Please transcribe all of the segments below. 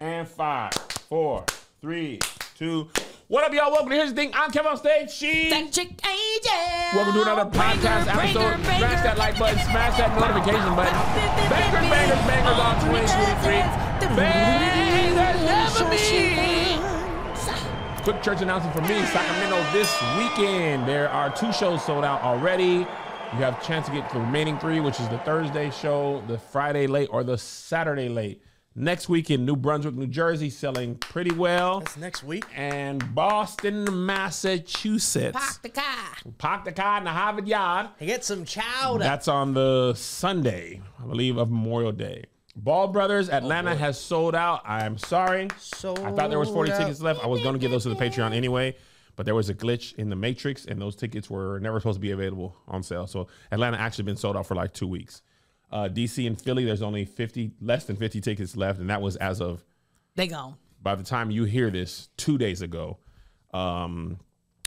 And five, four, three, two. What up, y'all? Welcome to Here's the Thing. I'm Kevin on stage. She. That chick angel. Welcome to another podcast episode. Smash that like button, smash that notification button. Bangers, bangers, bangers on 2023. Bangers never be. Quick church announcement from me, Sacramento this weekend. There are two shows sold out already. You have a chance to get the remaining three, which is the Thursday show, the Friday late, or the Saturday late. Next week in New Brunswick, New Jersey, selling pretty well. That's next week. And Boston, Massachusetts. Park the car. Park the car in the Harvard Yard. I get some chowder. That's on the Sunday, I believe, of Memorial Day. Ball Brothers, oh, Atlanta has sold out. I'm sorry. So I thought there was 40 tickets left. I was going to give those to the Patreon anyway, but there was a glitch in the matrix, and those tickets were never supposed to be available on sale. So Atlanta actually been sold out for like two weeks. Uh, DC and Philly, there's only 50, less than 50 tickets left, and that was as of They gone. by the time you hear this, two days ago. Um,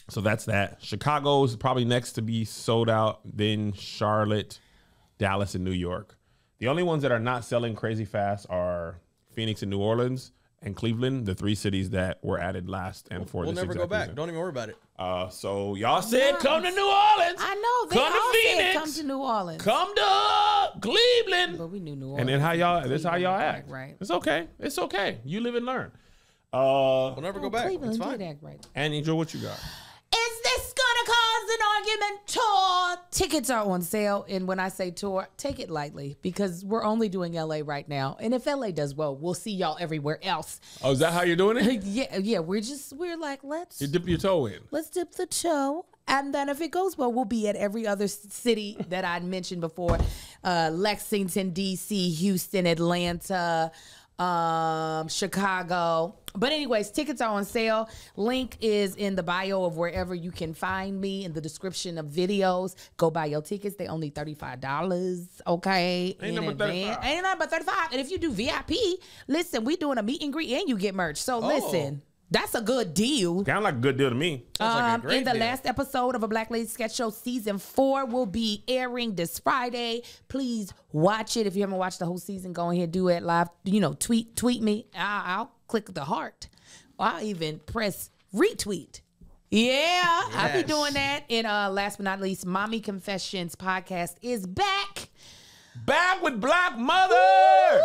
so that's that. Chicago's probably next to be sold out. Then Charlotte, Dallas, and New York. The only ones that are not selling crazy fast are Phoenix and New Orleans and Cleveland, the three cities that were added last and for We'll this never go back. reason. Don't even worry about it. Uh, so y'all said come to New Orleans. I know. They come all to said Phoenix. come to New Orleans. Come to Cleveland. But we knew New Orleans. And then how y'all? This how y'all Cleveland, act. Right. It's okay. It's okay. You live and learn. Uh, We'll never Oh, go back. Cleveland it's fine. did act right. and Angel, what you got? Is this gonna cause an argument? Tour tickets are on sale, and when I say tour, take it lightly because we're only doing LA right now. And if LA does well, we'll see y'all everywhere else. Oh, is that how you're doing it? yeah, yeah. We're just we're like let's You dip your toe in. let's dip the toe. And then if it goes well, we'll be at every other city that I mentioned before. Uh, Lexington, DC, Houston, Atlanta, um, Chicago. But anyways, tickets are on sale. Link is in the bio of wherever you can find me in the description of videos. Go buy your tickets. They only $35. Okay. Ain't advance. 35. Ain't but 35 And if you do VIP, listen, we doing a meet and greet and you get merch. So listen, that's a good deal. Sound like a good deal to me. Sounds like a Um, great in the deal. last episode of a Black Lady Sketch Show, season four will be airing this Friday. Please watch it. If you haven't watched the whole season, go ahead do it live. You know, tweet tweet me. I'll, I'll click the heart. I'll even press retweet. Yeah, I'll be doing that. And uh, last but not least, Mommy Confessions podcast is back. Back with Black Mothers.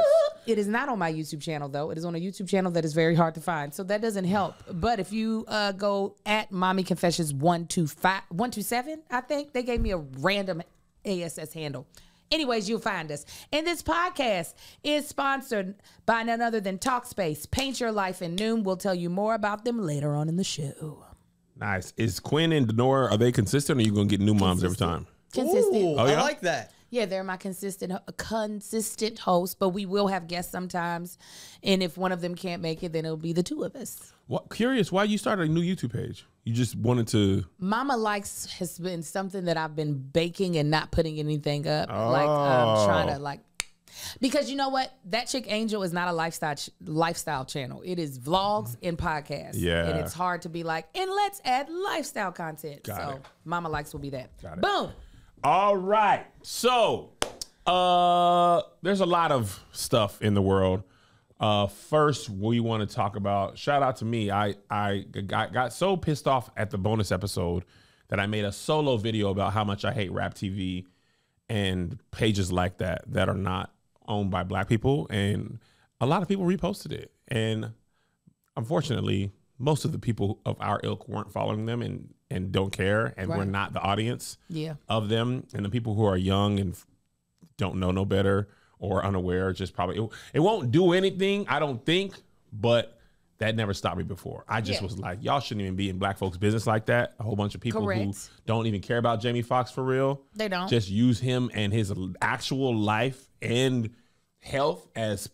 It is not on my YouTube channel though. It is on a YouTube channel that is very hard to find, so that doesn't help. But if you uh, go at Mommy Confessions one two five one two seven, I think they gave me a random ASS handle. Anyways, you'll find us. And this podcast is sponsored by none other than Talkspace. Paint your life in noon. We'll tell you more about them later on in the show. Nice. Is Quinn and Denora, are they consistent or are you going to get new moms every time? Consistent. Ooh, Oh, yeah? I like that. Yeah, they're my consistent consistent host, but we will have guests sometimes. And if one of them can't make it, then it'll be the two of us. What, curious, why you started a new YouTube page? You just wanted to. Mama likes has been something that I've been baking and not putting anything up. Like um, trying to Oh. like because you know what? That chick Angel is not a lifestyle ch- lifestyle channel. It is vlogs and podcasts. Yeah. and it's hard to be like, and let's add lifestyle content. Got so it. Mama likes will be that. Got it. Boom. All right. So, uh, there's a lot of stuff in the world. Uh, first, we want to talk about. Shout out to me. I I got, got so pissed off at the bonus episode that I made a solo video about how much I hate Rap TV and pages like that that are not owned by Black people, and a lot of people reposted it. And unfortunately, most of the people of our ilk weren't following them and and don't care, and we're not the audience Yeah. of them. And the people who are young and don't know no better or unaware just probably it, it won't do anything i don't think but that never stopped me before. I just Yeah. was like y'all shouldn't even be in black folks business like that. A whole bunch of people who don't even care about jamie Foxx for real They don't. just use him and his actual life and health as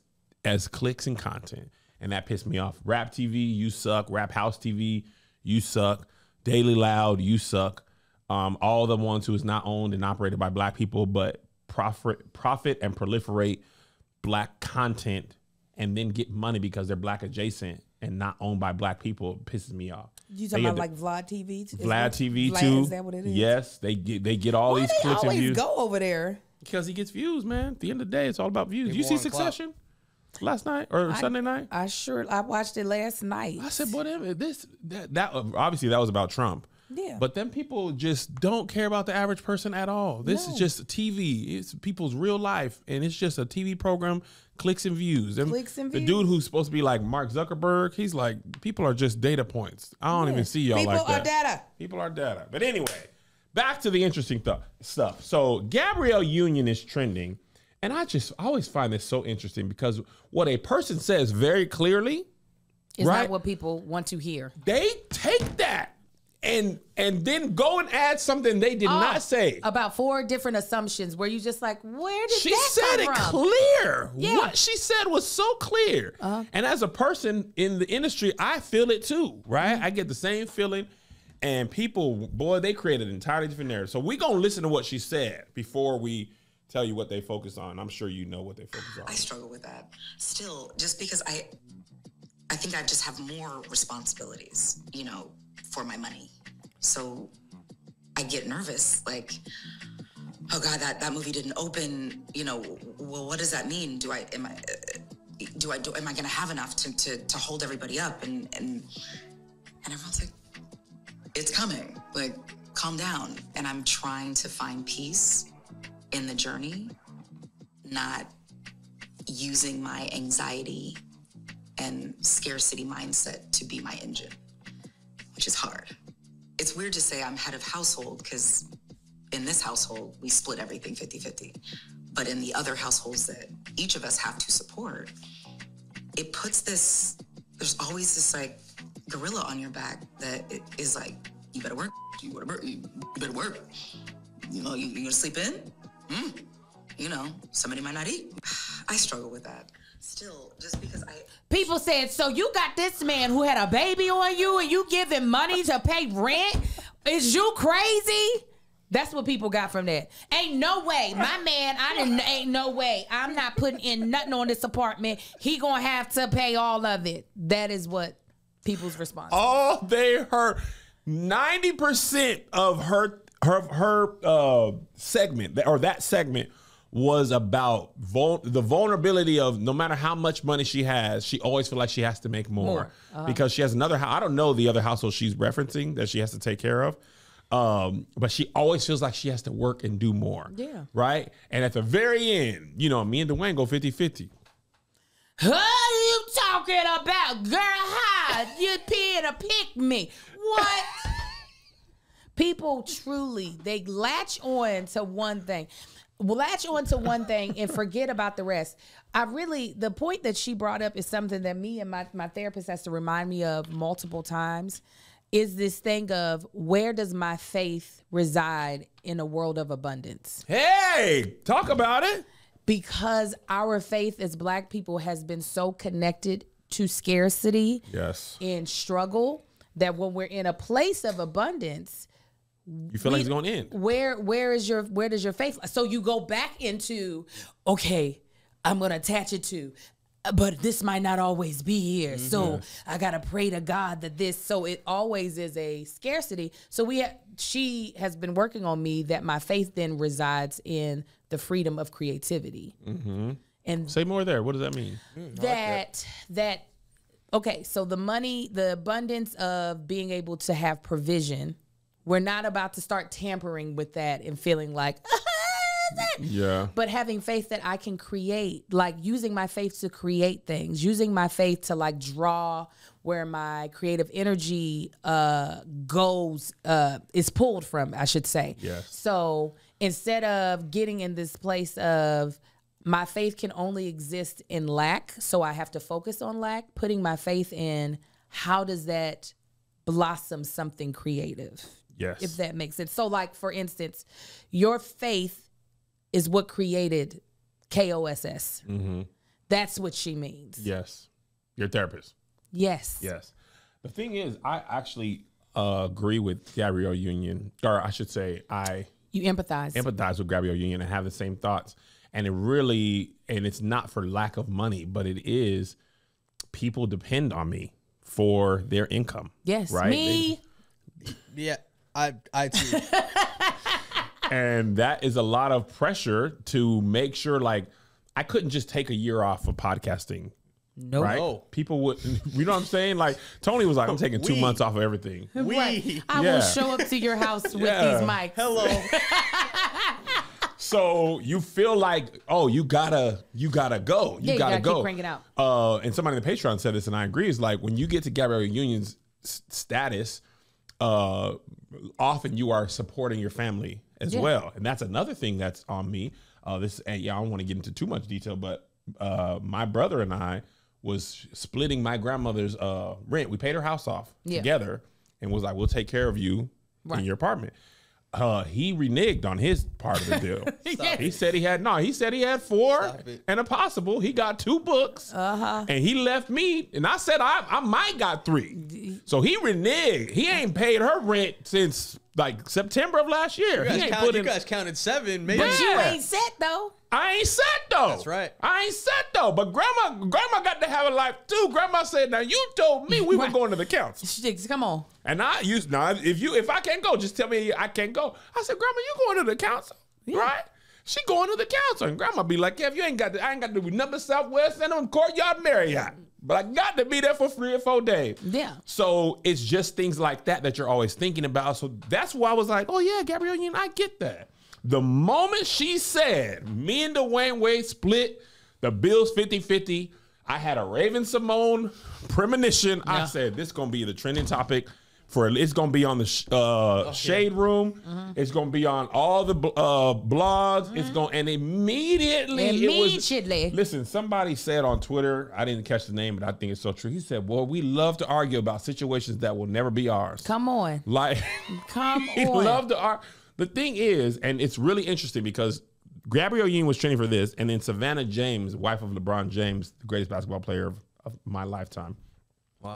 as clicks and content. And that pissed me off. Rap tv you suck. Rap house tv you suck daily loud you suck um, all the ones who is not owned and operated by black people but profit profit and proliferate black content and then get money because they're black adjacent and not owned by black people pisses me off You They talking get about like Vlad TV? Is Vlad that- TV Vlad, too. Is that what it is? Yes, they get they get all Why these they and always views go over there? because he gets views, man. At the end of the day, it's all about views. People you see want clout. Last night or Sunday night? I sure I watched it last night. I said, "Boy, this that, that obviously that was about Trump." Yeah. But then people just don't care about the average person at all. This No. is just TV. It's people's real life, and it's just a TV program, clicks and views. Clicks and the views. dude who's supposed to be like Mark Zuckerberg, he's like, people are just data points. I don't even see y'all People like that. People are data. People are data. But anyway, back to the interesting th- stuff. So Gabrielle Union is trending, and I just I always find this so interesting because what a person says very clearly, It's Right. not what people want to hear. they take that and and then go and add something they did Oh, not say. about four different assumptions where you just like, where did She that said come it from? clear. Yeah. Uh-huh. What she said was so clear. And as a person in the industry, I feel it too, right? Mm-hmm. I get the same feeling. And people, boy, they created an entirely different narrative. So we're gonna listen to what she said before we tell you what they focus on. I'm sure you know what they focus on. I struggle with that. Still, just because I I think I just have more responsibilities, you know, for my money. So I get nervous like oh god that that movie didn't open, you know, well what does that mean? Do I am I do I do am I going to have enough to, to to hold everybody up and and and everyone's like it's coming. Like calm down and I'm trying to find peace in the journey, not using my anxiety and scarcity mindset to be my engine, which is hard. It's weird to say I'm head of household because in this household, we split everything 50 50. But in the other households that each of us have to support, it puts this, there's always this like gorilla on your back that is like, you better work, you better work, you better work. You know, you, you gonna sleep in? Hmm? You know, somebody might not eat. I struggle with that. Still, just because I, People said, so you got this man who had a baby on you and you give him money to pay rent? Is you crazy? That's what people got from that. Ain't no way. My man, I didn't ain't no way. I'm not putting in nothing on this apartment. He gonna have to pay all of it. That is what people's response. all they heard 90% of her her her uh segment or that segment was about vul- the vulnerability of no matter how much money she has she always feel like she has to make more, More. because she has another hou- I don't know the other household she's referencing that she has to take care of um but she always feels like she has to work and do more Yeah. right and at the very end you know me and Dwyane go 50-50 What are you talking about, girl? Hi, you being to pick me. What? People truly they latch on to one thing. Latch on to one thing and forget about the rest. I really the point that she brought up is something that me and my, my therapist has to remind me of multiple times. Is this thing of where does my faith reside in a world of abundance? hey talk about it because our faith as black people has been so connected to scarcity yes and struggle that when we're in a place of abundance you feel like it's going to end. where where is your where does your faith so you go back into okay i'm gonna attach it to uh, but this might not always be here. So i gotta pray to god that this so it always is a scarcity. So we ha- she has been working on me that my faith then resides in the freedom of creativity. And say more there. What does that mean? That. that okay so the money the abundance of being able to have provision we're not about to start tampering with that and feeling like yeah but having faith that I can create, like using my faith to create things, using my faith to like draw where my creative energy uh goes uh is pulled from, I should say. Yes. So instead of getting in this place of my faith can only exist in lack, so I have to focus on lack, putting my faith in how does that blossom something creative? Yes if that makes sense. So, like for instance, your faith is what created KOSS. That's what she means. Yes. Your therapist. Yes. Yes. The thing is, I actually uh, agree with Gabrielle Union, or I should say, I You empathize. empathize with Gabrielle Union and have the same thoughts. And it really, and it's not for lack of money, but it is people depend on me for their income. yes. Right. Me. Yeah, I I too. and that is a lot of pressure to make sure like I couldn't just take a year off of podcasting. Nope. Right? No. People would, you know what I'm saying? Like Tony was like, I'm taking two We- months off of everything. Right. We. I Yeah. will show up to your house with Yeah. these mics. Hello. So you feel like, oh, you gotta, you gotta go. You Yeah, you gotta, gotta keep go. cranking out. Uh, and somebody in the Patreon said this, and I agree. Is like when you get to Gabrielle Union's s- status, uh, often you are supporting your family as Yeah. well, and that's another thing that's on me. Uh, this, and yeah, I don't want to get into too much detail, but uh, my brother and I was splitting my grandmother's uh, rent. We paid her house off Yeah. together, and was like, "We'll take care of you Right. in your apartment." Uh, he reneged on his part of the deal. Yes. He said he had no. He said he had four and a possible. He got two books, uh-huh. and he left me. And I said I, I might got three. So he reneged. He ain't paid her rent since like September of last year. You he guys, ain't count, put you in. guys counted seven, maybe. But you ain't set though. I ain't set though. That's right. I ain't set though. But grandma, grandma got to have a life too. Grandma said, "Now you told me we were going to the council." Shit, Come on. And I used now if you if I can't go, just tell me I can't go. I said, Grandma, you going to the council, right? She going to the council, and Grandma be like, Yeah, if you ain't got, to, I ain't got to do number Southwest and them Courtyard Marriott, but I got to be there for three or four days. Yeah. So it's just things like that that you're always thinking about. So that's why I was like, Oh yeah, Gabrielle Union, I get that. The moment she said, me and Dwyane Wade split the Bills 50-50, I had a Raven-Symoné premonition. I said, this gonna be the trending topic for it's gonna be on the sh- uh, shade room. Mm-hmm. It's gonna be on all the bl- uh, blogs. It's gonna and immediately it was. Immediately. Listen, somebody said on Twitter, I didn't catch the name, but I think it's so true. He said, "Well, we love to argue about situations that will never be ours." Come on. Like, Come he on. loved to argue. The thing is, and it's really interesting because Gabrielle Union was training for this, and then Savannah James, wife of LeBron James, the greatest basketball player of, of my lifetime,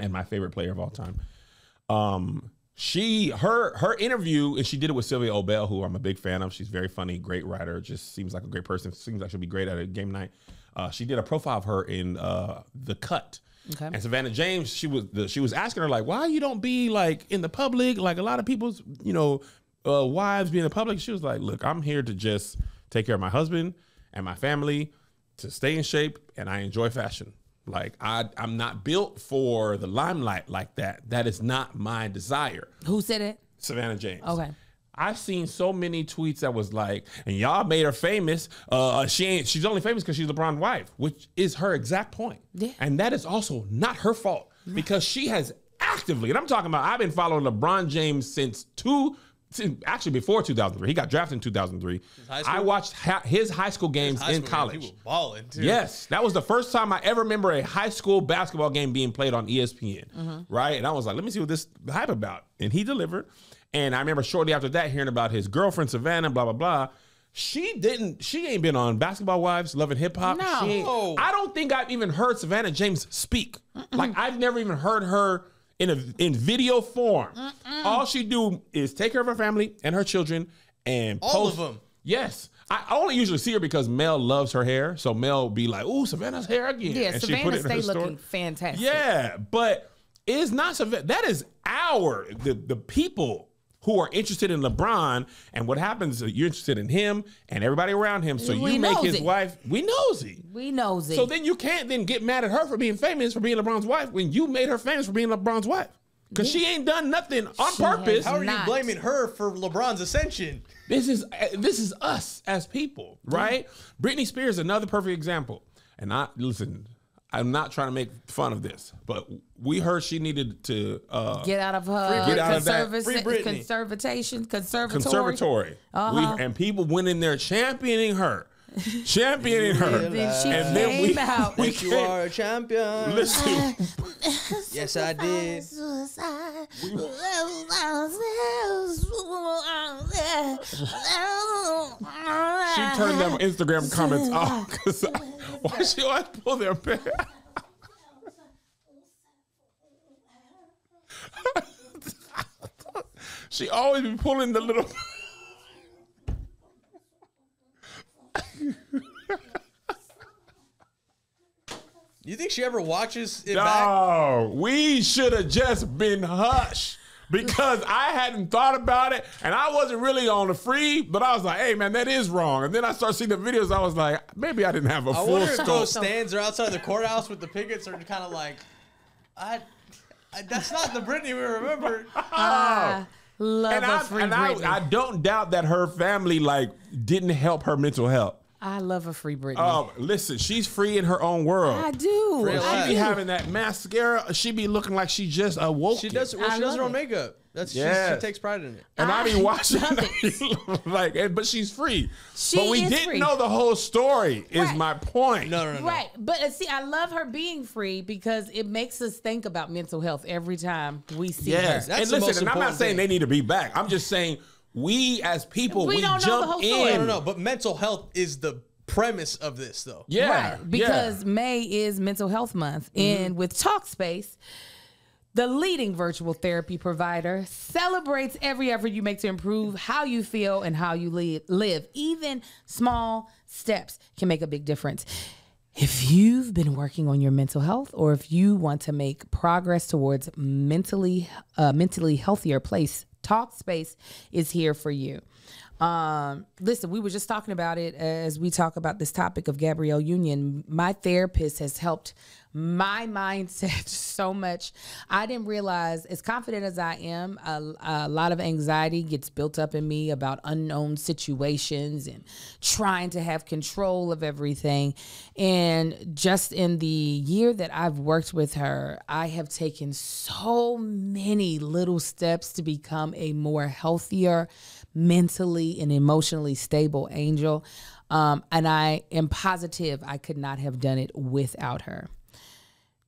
and my favorite player of all time. Um, she her her interview, and she did it with Sylvia Obell, who I'm a big fan of. She's very funny, great writer, just seems like a great person. Seems like she'll be great at a game night. Uh, she did a profile of her in uh, the cut. Okay. And Savannah James, she was the, she was asking her like, why you don't be like in the public, like a lot of people's, you know, uh, wives being in public. She was like, look, I'm here to just take care of my husband and my family, to stay in shape, and I enjoy fashion. Like I, I'm not built for the limelight like that. That is not my desire. Who said it? Savannah James. Okay. I've seen so many tweets that was like, and y'all made her famous. Uh, she ain't. She's only famous because she's LeBron's wife, which is her exact point. Yeah. And that is also not her fault because she has actively, and I'm talking about. I've been following LeBron James since two. Actually, before 2003, he got drafted in 2003. I watched ha- his high school games High in school, college. He was balling too. Yes, that was the first time I ever remember a high school basketball game being played on ESPN. Mm-hmm. Right, and I was like, let me see what this hype about, and he delivered. And I remember shortly after that hearing about his girlfriend Savannah, blah blah blah. She didn't. She ain't been on Basketball Wives, Loving Hip Hop. No. She ain't- No. I don't think I've even heard Savannah James speak. Like I've never even heard her in a in video form. All she do is take care of her family and her children and All post- of 'em. Yes. I only usually see her because Mel loves her hair. So Mel will be like, "Ooh, Savannah's hair again." Yeah, and Savannah stay looking fantastic. Yeah, but it's not Savannah. That is our the the people who are interested in LeBron and what happens. is You're interested in him and everybody around him. So We you make his nosy. wife. We nosy. We nosy. So then you can't then get mad at her for being famous for being LeBron's wife when you made her famous for being LeBron's wife. Because she ain't done nothing on She purpose. How are you blaming her for LeBron's ascension? This is uh, this is us as people, right? Britney Spears, another perfect example. And I listen, I'm not trying to make fun of this, but we heard she needed to uh, get out of her Get out of that. conserva- Free Britney. conservation, conservatory. conservatory. Uh-huh. We, and people went in there championing her, championing her. She And then we- out. we- That you are a champion. Listen, Yes, I did. she turned them Instagram comments off because why she always pull their hair? she always be pulling the little. You think she ever watches it back? No, we should have just been hush. because I hadn't thought about it and I wasn't really on the free, but I was like, hey man, that is wrong. And then I started seeing the videos. I was like, maybe I didn't have a I full wonder if scope. those stands are outside the courthouse with the pickets are kind of like, I, I, that's not the Britney we remember. I ah. Love and a I, free and I, Britney. I don't doubt that her family like didn't help her mental health. I love a free Britney. Um, listen, she's free in her own world. I do. Real I She be do. having that mascara. She be looking like she just awoke. She does. Well, I she does her love own it. makeup. That's she- Yes. she takes pride in it. and I, I be watching love like, and- but she's free. She but we is didn't free. know the whole story. Is Right. my point. No, no, no. no. Right. But uh, see, I love her being free because it makes us think about mental health every time we see Yes, her. That's and listen, most and I'm not saying thing. they need to be back. I'm just saying we as people We we, don't know jump the whole story. in. No, no, no. But mental health is the premise of this, though. Yeah, Right. Because May is Mental Health Month. Mm-hmm. And with Talkspace, the leading virtual therapy provider celebrates every effort you make to improve how you feel and how you live. Even small steps can make a big difference. If you've been working on your mental health or if you want to make progress towards mentally a mentally healthier place, Talkspace is here for you. Um, listen, we were just talking about it as we talk about this topic of Gabrielle Union. My therapist has helped my mindset so much. I didn't realize, as confident as I am, a, a lot of anxiety gets built up in me about unknown situations and trying to have control of everything. And just in the year that I've worked with her, I have taken so many little steps to become a more healthier, mentally and emotionally stable angel. Um, and I am positive I could not have done it without her.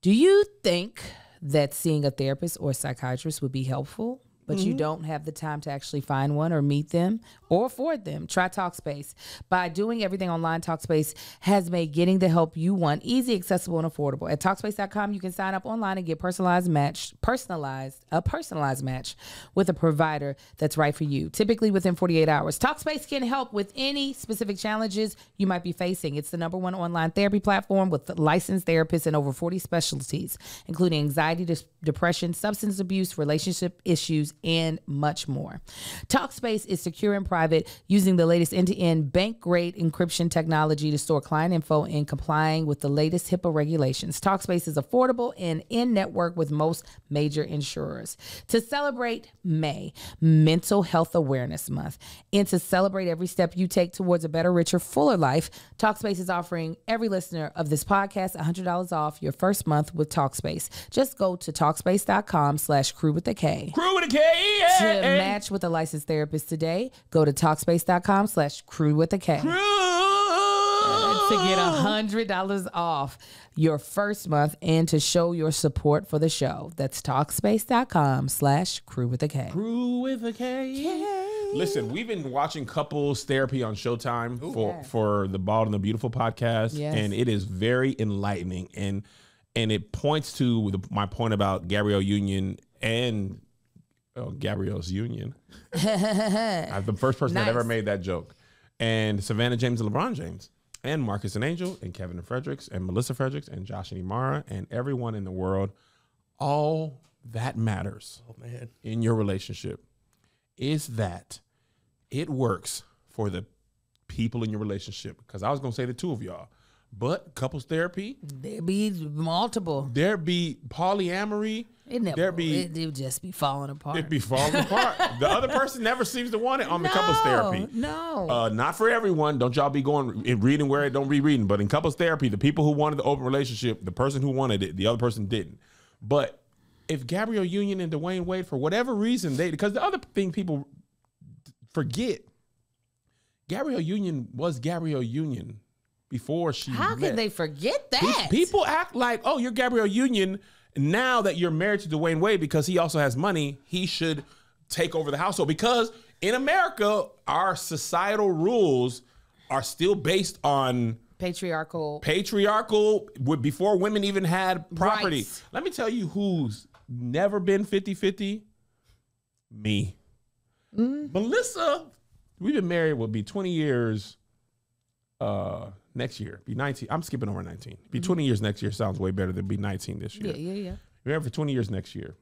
Do you think that seeing a therapist or psychiatrist would be helpful, but you mm-hmm. don't have the time to actually find one or meet them or afford them? Try Talkspace. By doing everything online, Talkspace has made getting the help you want easy, accessible, and affordable. At Talkspace.com, you can sign up online and get personalized match, personalized, a personalized match with a provider that's right for you, typically within 48 hours. Talkspace can help with any specific challenges you might be facing. It's the number one online therapy platform with licensed therapists in over 40 specialties, including anxiety, dis- depression, substance abuse, relationship issues, and much more. Talkspace is secure and private using the latest end to end bank grade encryption technology to store client info and complying with the latest HIPAA regulations. Talkspace is affordable and in network with most major insurers. To celebrate May, Mental Health Awareness Month, and to celebrate every step you take towards a better, richer, fuller life, Talkspace is offering every listener of this podcast $100 off your first month with Talkspace. Just go to Talkspace.com slash crew with a K. Crew with a K. To yeah. match with a licensed therapist today, go to Talkspace.com slash crew with a K. To get $100 off your first month and to show your support for the show. That's Talkspace.com slash crew with a K. Crew with a K. Listen, we've been watching couples therapy on Showtime for for the Bald and the Beautiful podcast, Yes. and it is very enlightening and and it points to the, my point about Gabrielle Union and oh, Gabrielle's Union. I'm the first person that ever made that joke, and Savannah James and LeBron James. And Marcus and Angel and Kevin and Fredericks and Melissa Fredericks and Josh and Imara and everyone in the world, all that matters Oh man. in your relationship is that it works for the people in your relationship. Because I was gonna say the two of y'all, but couples therapy, There be multiple. there be polyamory, It never, there be it, it just be falling apart. it be falling apart. The other person never seems to want it on the couples therapy. No. Uh, not for everyone. Don't y'all be going and reading where it don't be reading. But in couples therapy, the people who wanted the open relationship, the person who wanted it, the other person didn't. But if Gabrielle Union and Dwyane Wade, for whatever reason, they because the other thing people forget, Gabrielle Union was Gabrielle Union before she. How met. can they forget Pe- that? People act like, oh, you're Gabrielle Union. Now that you're married to Dwyane Wade because he also has money, he should take over the household. Because in America, our societal rules are still based on patriarchal. patriarchal before women even had property. Rights. Let me tell you who's never been 50-50. Me. Mm. Melissa, we've been married will be 20 years uh next year. Be 19. I'm skipping over 19. Be 20 years next year sounds way better than be 19 this year. Mm-hmm. Yeah, yeah, yeah. We're for 20 years next year.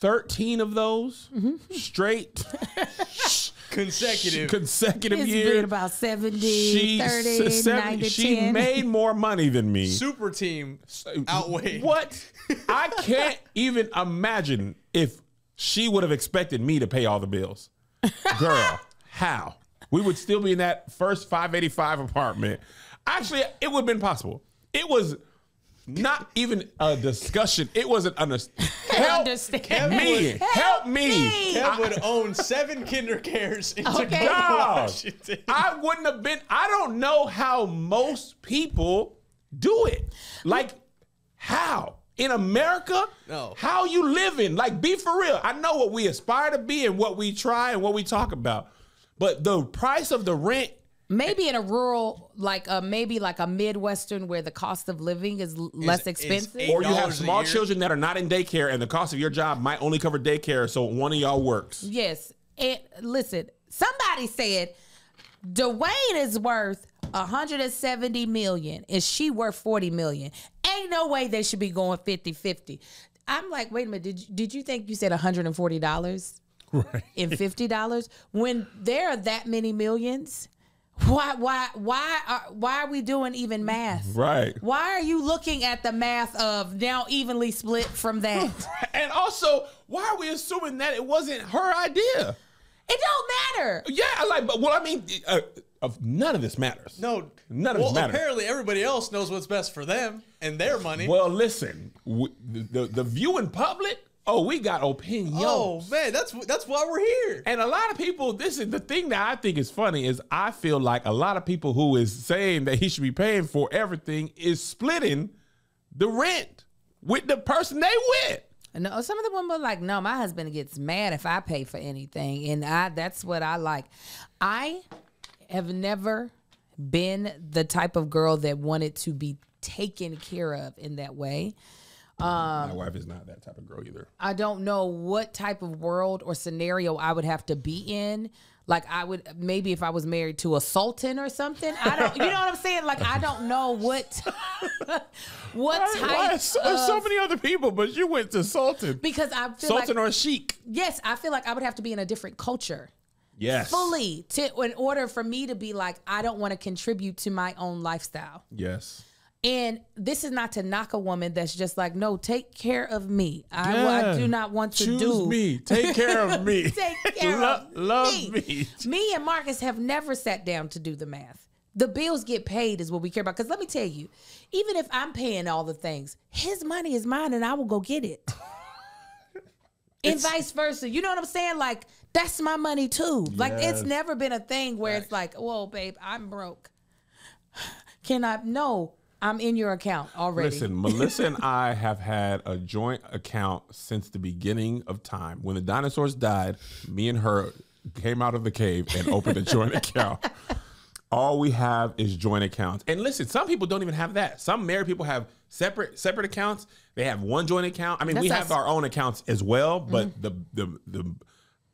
13 of those straight Consecutive. consecutive It's years. been about 70, she, 30, s- seven- 90, she 10. made more money than me. Super team outweighed. What? I can't even imagine if she would have expected me to pay all the bills. Girl, how? We would still be in that first 585 apartment. Actually, it would have been possible. It was not even a discussion. It was an under- help understand. me. Help Help me. me. Kev would own seven KinderCares in Okay. Tacoma, Washington. I wouldn't have been. I don't know how most people do it. Like, how in America? No. How you living? Like, be for real. I know what we aspire to be and what we try and what we talk about, but the price of the rent. Maybe in a rural, like uh, maybe like a Midwestern where the cost of living is l- less is expensive. eight- Or you have small children that are not in daycare, and the cost of your job might only cover daycare, so one of y'all works. Yes. And listen, somebody said Dwyane is worth 170 million. Is she worth 40 million? Ain't no way they should be going 50-50. I'm like, wait a minute, did you, did you think you said $140 Right. and $50 when there are that many millions? Why why why are why are we doing even math? Right. Why are you looking at the math of now evenly split from that? And also, why are we assuming that it wasn't her idea? it don't matter. Yeah, I like, but well, I mean, uh, of none of this matters. No, None of well, this matters. apparently everybody else knows what's best for them and their money. Well, listen, w- the, the the view in public. Oh, we got opinions. oh man, that's that's why we're here. And a lot of people, this is the thing that I think is funny is I feel like a lot of people who is saying that he should be paying for everything is splitting the rent with the person they with. No, some of the women were like, no, my husband gets mad if I pay for anything. And I that's what I like. I have never been the type of girl that wanted to be taken care of in that way. My um, wife is not that type of girl either. I don't know what type of world or scenario I would have to be in. Like I would maybe if I was married to a sultan or something. I don't. You know what I'm saying? Like I don't know what what Why, type why so, there's so many other people, but you went to Sultan. because I feel Sultan like or Sheik. yes, I feel like I would have to be in a different culture. Yes. fully to in order for me to be like I don't want to contribute to my own lifestyle. Yes. And this is not to knock a woman that's just like no, take care of me. I, Yeah. I do not want to Choose do me. Take care of me. take care Lo- of love me. me. Me and Marcus have never sat down to do the math. The bills get paid is what we care about. Because let me tell you, even if I'm paying all the things, his money is mine, and I will go get it. and vice versa. You know what I'm saying? Like that's my money too. Like it's never been a thing where it's like, whoa, babe, I'm broke. Can I? No, I'm in your account already. Listen, Melissa and I have had a joint account since the beginning of time. When the dinosaurs died, me and her came out of the cave and opened a joint account. All we have is joint accounts. And listen, some people don't even have that. Some married people have separate separate accounts. They have one joint account. I mean, we have us. our own accounts as well, but mm-hmm. the the the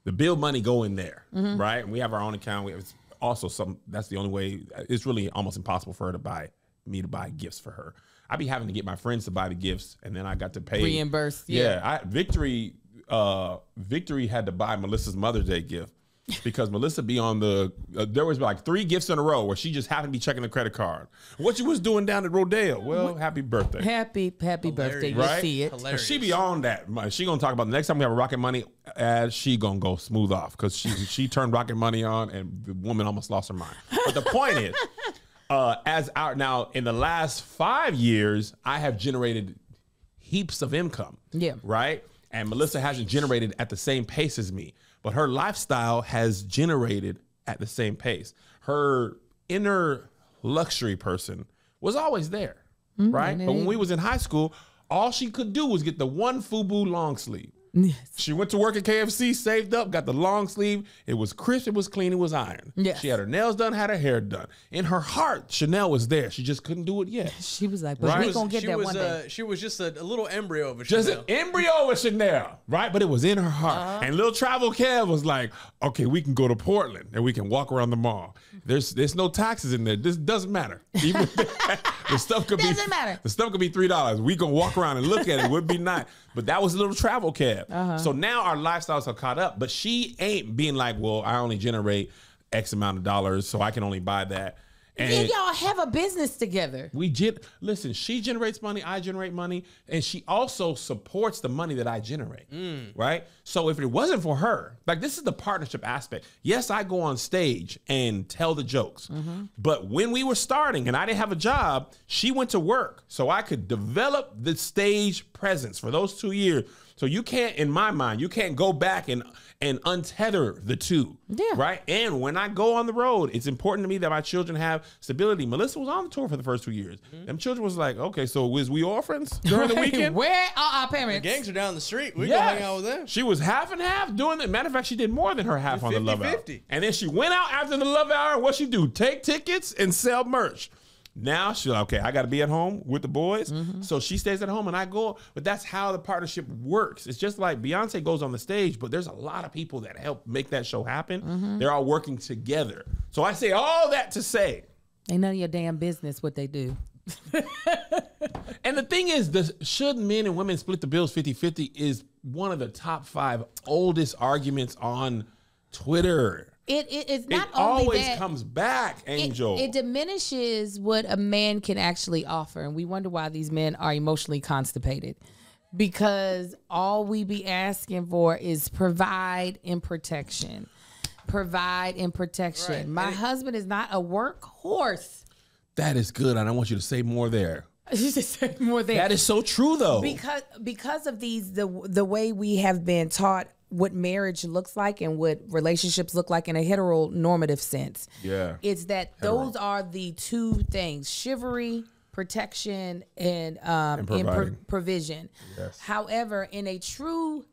the bill money go in there, mm-hmm. right? And we have our own account. We have also some. That's the only way. It's really almost impossible for her to buy me to buy gifts for her. I'd be having to get my friends to buy the gifts, and then I got to pay Reimburse, Yeah, yeah. I, Victory. Uh, Victory had to buy Melissa's Mother's Day gift because Melissa be on the. Uh, there was like three gifts in a row where she just happened to be checking the credit card. What you was doing down at Rodeo? Well, happy birthday. Happy, happy birthday. You Right? see it. Hilarious. She be on that. She gonna talk about the next time we have a Rocket Money ad. She gonna go smooth off because she she turned Rocket Money on and the woman almost lost her mind. But the point is, uh, as our now in the last five years, I have generated heaps of income. Yeah. Right. And Melissa hasn't generated at the same pace as me, but her lifestyle has generated at the same pace. Her inner luxury person was always there. right. and it But when we was in high school, all she could do was get the one FUBU long sleeve. Yes. She went to work at KFC, saved up, got the long sleeve. It was crisp, it was clean, it was iron. Yes. She had her nails done, had her hair done. In her heart, Chanel was there. She just couldn't do it yet. She was like, but Right. we Was- gonna get she that was one day. uh, she was just a, a little embryo of a Just Chanel. an embryo of Chanel, right? But it was in her heart. Uh-huh. And little travel Kev was like, okay, we can go to Portland and we can walk around the mall. There's there's no taxes in there. This doesn't matter. Even the stuff could be Doesn't matter. The stuff could be three dollars. We can walk around and look at it. Would be nice. But that was a little travel Kev. Uh-huh. So now our lifestyles are caught up. But she ain't being like, well, I only generate X amount of dollars, so I can only buy that. And y'all have a business together. we gen- listen. She generates money. I generate money, and she also supports the money that I generate. Right. So if it wasn't for her, like this is the partnership aspect. Yes, I go on stage and tell the jokes, but when we were starting and I didn't have a job, she went to work so I could develop the stage presence for those two years. So you can't, in my mind, you can't go back and and untether the two. Yeah. Right. And when I go on the road, it's important to me that my children have stability. Melissa was on the tour for the first two years. Mm-hmm. Them children was like, okay, so was we all friends during the weekend? Where are our parents? Gangs are down the street. We Yes. can hang out with them. She was half and half doing it. Matter of fact, she did more than her half on the Love Hour. 50-50. And then she went out after the Love Hour. What she do? Take tickets and sell merch. Now she's like, okay, I got to be at home with the boys. Mm-hmm. So she stays at home and I go. But that's how the partnership works. It's just like Beyonce goes on the stage, but there's a lot of people that help make that show happen. Mm-hmm. They're all working together. So I say all that to say, Ain't none of your damn business what they do. and the thing is, the should men and women split the bills 50 50 is one of the top five oldest arguments on Twitter. It, it it's It not only always that, comes back, Angel. It, diminishes what a man can actually offer, and we wonder why these men are emotionally constipated. Because all we be asking for is provide and protection, provide and protection. Right. My And husband is not a workhorse. that is good. and I want you to say more there. More there. That is so true, though. because because of these the the way we have been taught what marriage looks like and what relationships look like in a heteronormative sense. Yeah. It's that those are the two things: chivalry, protection, and um and, pro- provision. Yes. However, in a true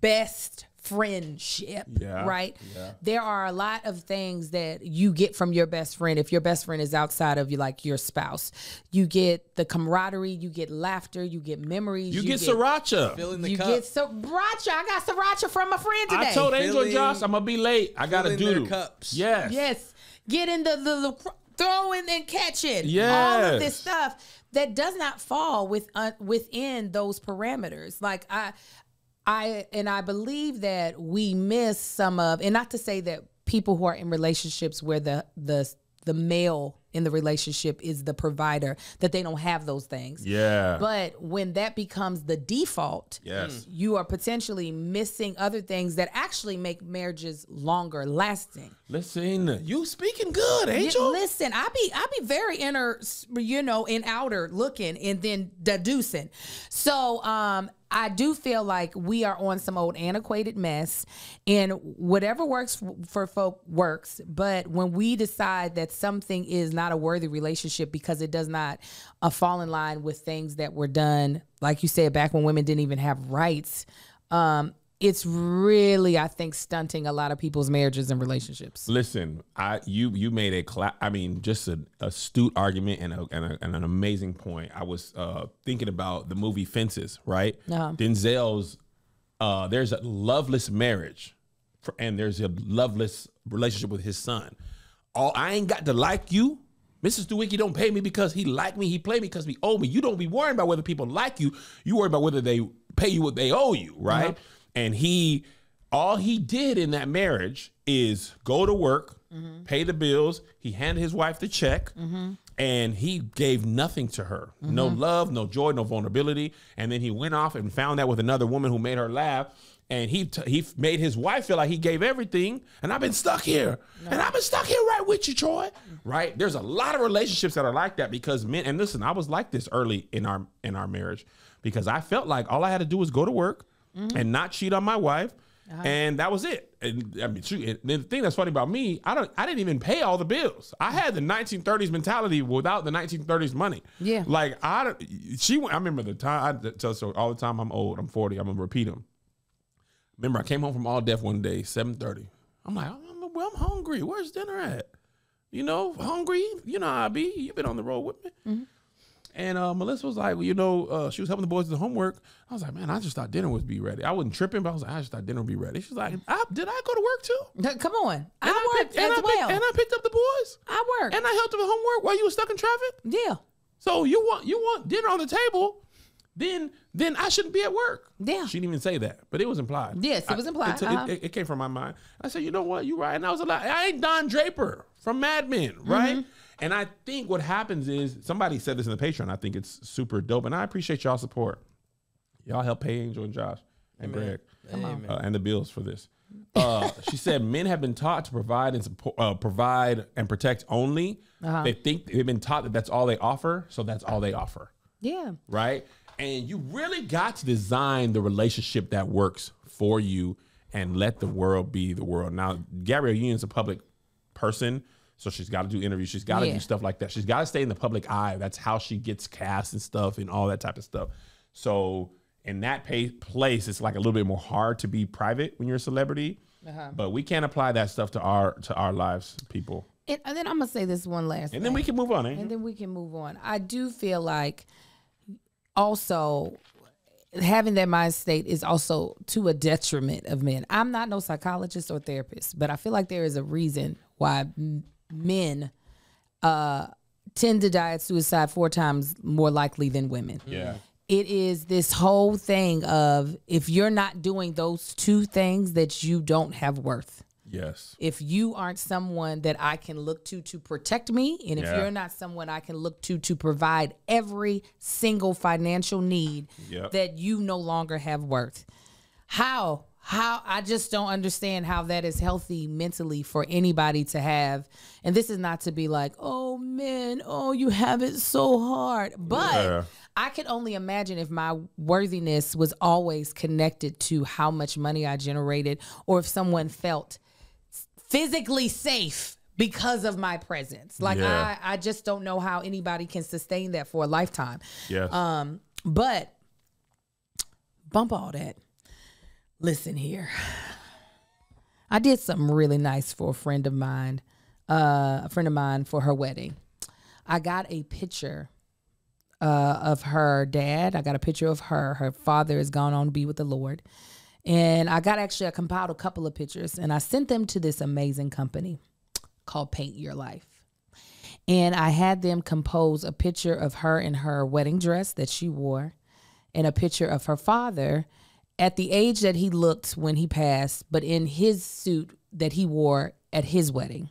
best friendship, Yeah, right? yeah. There are a lot of things that you get from your best friend if your best friend is outside of you like your spouse. You get the camaraderie, you get laughter, you get memories, you, get, sriracha. Filling the you cup. get sriracha. I got sriracha from a friend today. I told Angel Filling- Josh I'm gonna be late. I gotta do their cups. Yes. Yes. Getting the, the, the throwing and catching. All Yes. of this stuff that does not fall with uh, within those parameters. Like I I and I believe that we miss some of and not to say that people who are in relationships where the the the male in the relationship is the provider that they don't have those things. Yeah. But when that becomes the default, Yes. you are potentially missing other things that actually make marriages longer lasting. Listen, you speaking good, Yeah, Angel. Listen, I be I be very inner, you know, in outer looking and then deducing. So um I do feel like we are on some old antiquated mess, and whatever works for folk works. But when we decide that something is not a worthy relationship because it does not uh, fall in line with things that were done, like you said, back when women didn't even have rights, um, it's really, I think, stunting a lot of people's marriages and relationships. Listen, I you you made a cla- I mean, just an astute argument and, a, and, a, and an amazing point. I was uh, thinking about the movie Fences, right? Uh-huh. Denzel's uh, there's a loveless marriage, for, and there's a loveless relationship with his son. All I ain't got to like you. Mrs. Dewicki don't pay me because he like me. He play me because he owe me. You don't be worrying about whether people like you. You worry about whether they pay you what they owe you, right? Uh-huh. And he, all he did in that marriage is go to work, pay the bills. He handed his wife the check, and he gave nothing to her. No love, no joy, no vulnerability. And then he went off and found that with another woman who made her laugh. And he t- he made his wife feel like he gave everything, and I've been stuck here, and I've been stuck here right with you, Troy. Right? There's a lot of relationships that are like that because men. And listen, I was like this early in our in our marriage because I felt like all I had to do was go to work Mm-hmm. and not cheat on my wife, uh-huh. and that was it. And I mean, shoot, and the thing that's funny about me, I don't, I didn't even pay all the bills. I had the 1930s mentality without the 1930s money. Yeah. like I, don't- she. I remember the time. I tell so all the time. I'm old. I'm 40. I'm gonna repeat them. Remember, I came home from All Def one day, 7:30. I'm like, I'm, well, I'm hungry. Where's dinner at? You know, hungry. You know how I be. You've been on the road with me. Mm-hmm. And uh, Melissa was like, well, you know, uh, she was helping the boys with the homework. I was like, man, I just thought dinner would be ready. I wasn't tripping, but I was like, I just thought dinner would be ready. She's like, I, did I go to work too? Come on, And I worked picked, and as I well. Picked, and I picked up the boys. I worked. And I helped them with homework while you were stuck in traffic. yeah. So you want you want dinner on the table, then then I shouldn't be at work. Yeah. She didn't even say that, but it was implied. Yes, it was I- implied, it, uh-huh. it- it came from my mind. I said, you know what, you're right, and I was like, I ain't Don Draper from Mad Men, Mm-hmm. And I think what happens is somebody said this in the Patreon. I think it's super dope, and I appreciate y'all support. Y'all help pay Angel and Josh and Greg Amen. uh, and the bills for this. Uh, she said men have been taught to provide and support, uh, provide and protect only. Uh-huh. They think they've been taught that that's all they offer, so that's all they offer, Yeah. right? And you really got to design the relationship that works for you and let the world be the world. Now, Gabrielle Union's a public person, so she's got to do interviews. She's got to Yeah. do stuff like that. She's got to stay in the public eye. That's how she gets cast and stuff and all that type of stuff. So in that pa- place, it's like a little bit more hard to be private when you're a celebrity. Uh-huh. But we can't apply that stuff to our to our lives, people. And, and then I'm gonna say this one last. And then we can move on. Eh? and then we can move on. I do feel like also having that mind state is also to a detriment of men. I'm not no psychologist or therapist, but I feel like there is a reason why men uh, tend to die at suicide four times more likely than women. Yeah. It is this whole thing of if you're not doing those two things that you don't have worth Yes. if you aren't someone that I can look to to protect me, and if Yeah. you're not someone I can look to to provide every single financial need, Yep. that you no longer have worth. How? How? I just don't understand how that is healthy mentally for anybody to have. And this is not to be like, oh man, oh you have it so hard, but. Yeah. I can only imagine if my worthiness was always connected to how much money I generated, or if someone felt physically safe because of my presence. Like Yeah. I, I just don't know how anybody can sustain that for a lifetime. Yes. Um, but bump all that. Listen here. I did something really nice for a friend of mine, uh, a friend of mine for her wedding. I got a picture uh, of her dad. I got a picture of her. Her father has gone on to be with the Lord. And I got actually, I compiled a couple of pictures and I sent them to this amazing company called Paint Your Life. And I had them compose a picture of her in her wedding dress that she wore and a picture of her father at the age that he looked when he passed, but in his suit that he wore at his wedding.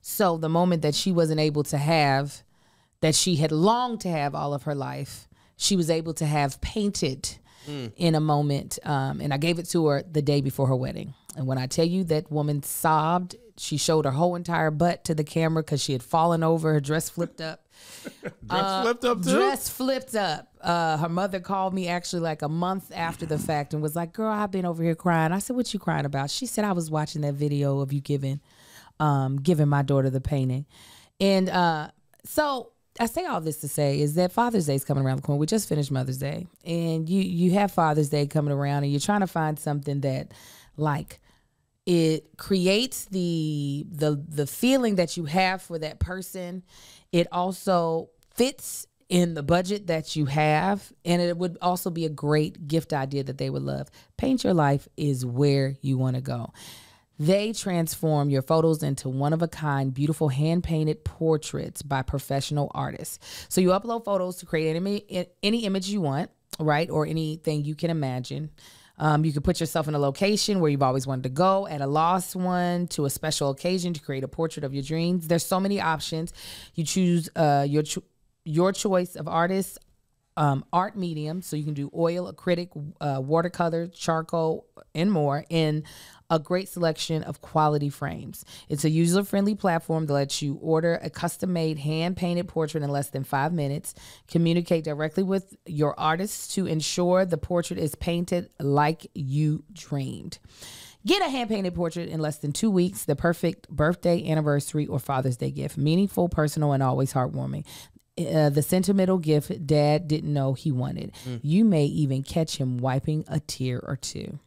So the moment that she wasn't able to have, that she had longed to have all of her life, she was able to have painted in a moment. Um, and I gave it to her the day before her wedding. And when I tell you that woman sobbed, she showed her whole entire butt to the camera because she had fallen over, her dress flipped up. Dress flipped up too. Dress flipped up. Uh, her mother called me actually like a month after the fact and was like, "Girl, I've been over here crying." I said, "What you crying about?" She said, "I was watching that video of you giving, um, giving my daughter the painting," and uh, so I say all this to say is that Father's Day is coming around the corner. We just finished Mother's Day, and you you have Father's Day coming around, and you're trying to find something that, like, it creates the the the feeling that you have for that person it also fits in the budget that you have and it would also be a great gift idea that they would love paint your life is where you want to go they transform your photos into one of a kind, beautiful hand painted portraits by professional artists. So you upload photos to create any, any image you want, right? Or anything you can imagine. Um, you can put yourself in a location where you've always wanted to go, at a lost one, to a special occasion to create a portrait of your dreams. There's so many options. You choose uh, your cho- your choice of artists, um, art medium, so you can do oil, acrylic, uh, watercolor, charcoal, and more in a great selection of quality frames. It's a user friendly platform that lets you order a custom made, hand painted portrait in less than five minutes, communicate directly with your artist to ensure the portrait is painted like you dreamed. Get a hand painted portrait in less than two weeks, the perfect birthday, anniversary, or Father's Day gift. Meaningful, personal, and always heartwarming. Uh, the sentimental gift dad didn't know he wanted. You may even catch him wiping a tear or two.